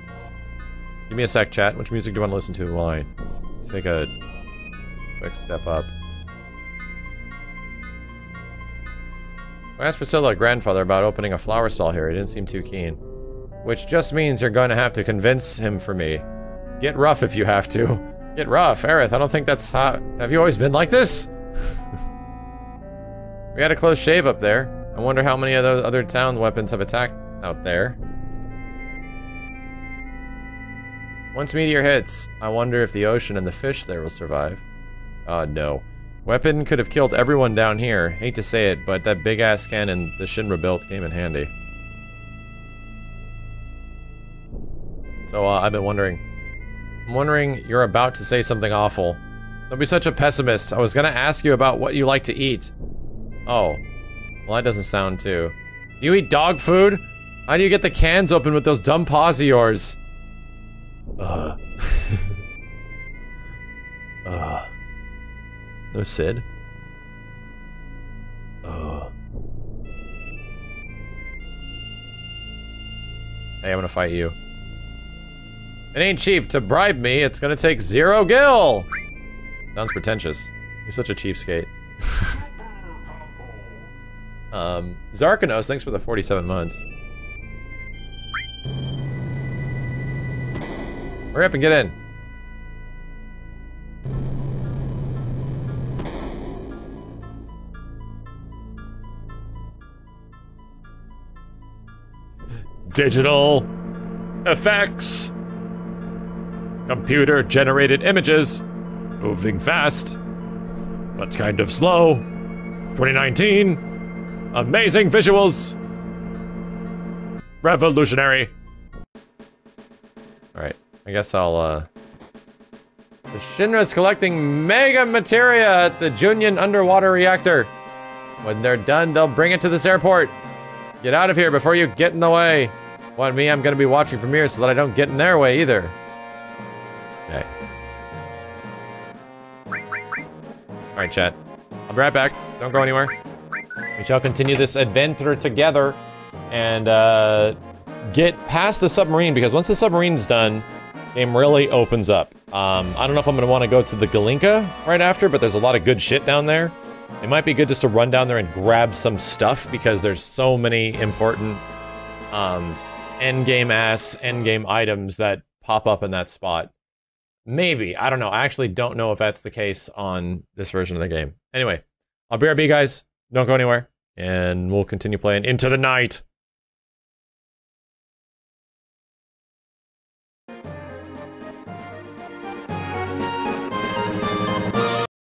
give me a sec, chat. Which music do you want to listen to while I take a quick step up? I asked Priscilla, grandfather, about opening a flower stall here. He didn't seem too keen. Which just means you're going to have to convince him for me. Get rough if you have to. Get rough, Aerith. I don't think that's how. Have you always been like this? we had a close shave up there. I wonder how many of those other town weapons have attacked out there. Once meteor hits, I wonder if the ocean and the fish there will survive. Uh, no. Weapon could have killed everyone down here. Hate to say it, but that big ass cannon the Shinra built came in handy. So, uh, I've been wondering. I'm wondering you're about to say something awful. Don't be such a pessimist. I was gonna ask you about what you like to eat. Oh. Well, that doesn't sound too. Do you eat dog food? How do you get the cans open with those dumb paws of yours? Ugh. Ugh. No Cid? Ugh. Hey, I'm gonna fight you. It ain't cheap. To bribe me, it's gonna take zero gil! Sounds pretentious. You're such a cheapskate. um, Zarkanos, thanks for the 47 months. Hurry up and get in. Digital effects. Computer generated images. Moving fast, but kind of slow. 2019. Amazing visuals. Revolutionary. Alright, I guess I'll, uh... The Shinra's collecting mega materia at the Junon underwater reactor. When they're done, they'll bring it to this airport. Get out of here before you get in the way. Want me, I'm gonna be watching from here so that I don't get in their way either. Alright, chat. I'll be right back. Don't go anywhere. We shall continue this adventure together and uh, get past the submarine because once the submarine's done, game really opens up. Um, I don't know if I'm going to want to go to the Gelnika right after, but there's a lot of good shit down there. It might be good just to run down there and grab some stuff because there's so many important um, endgame ass, endgame items that pop up in that spot. Maybe. I don't know. I actually don't know if that's the case on this version of the game. Anyway, I'll be BRB, guys. Don't go anywhere. And we'll continue playing into the night.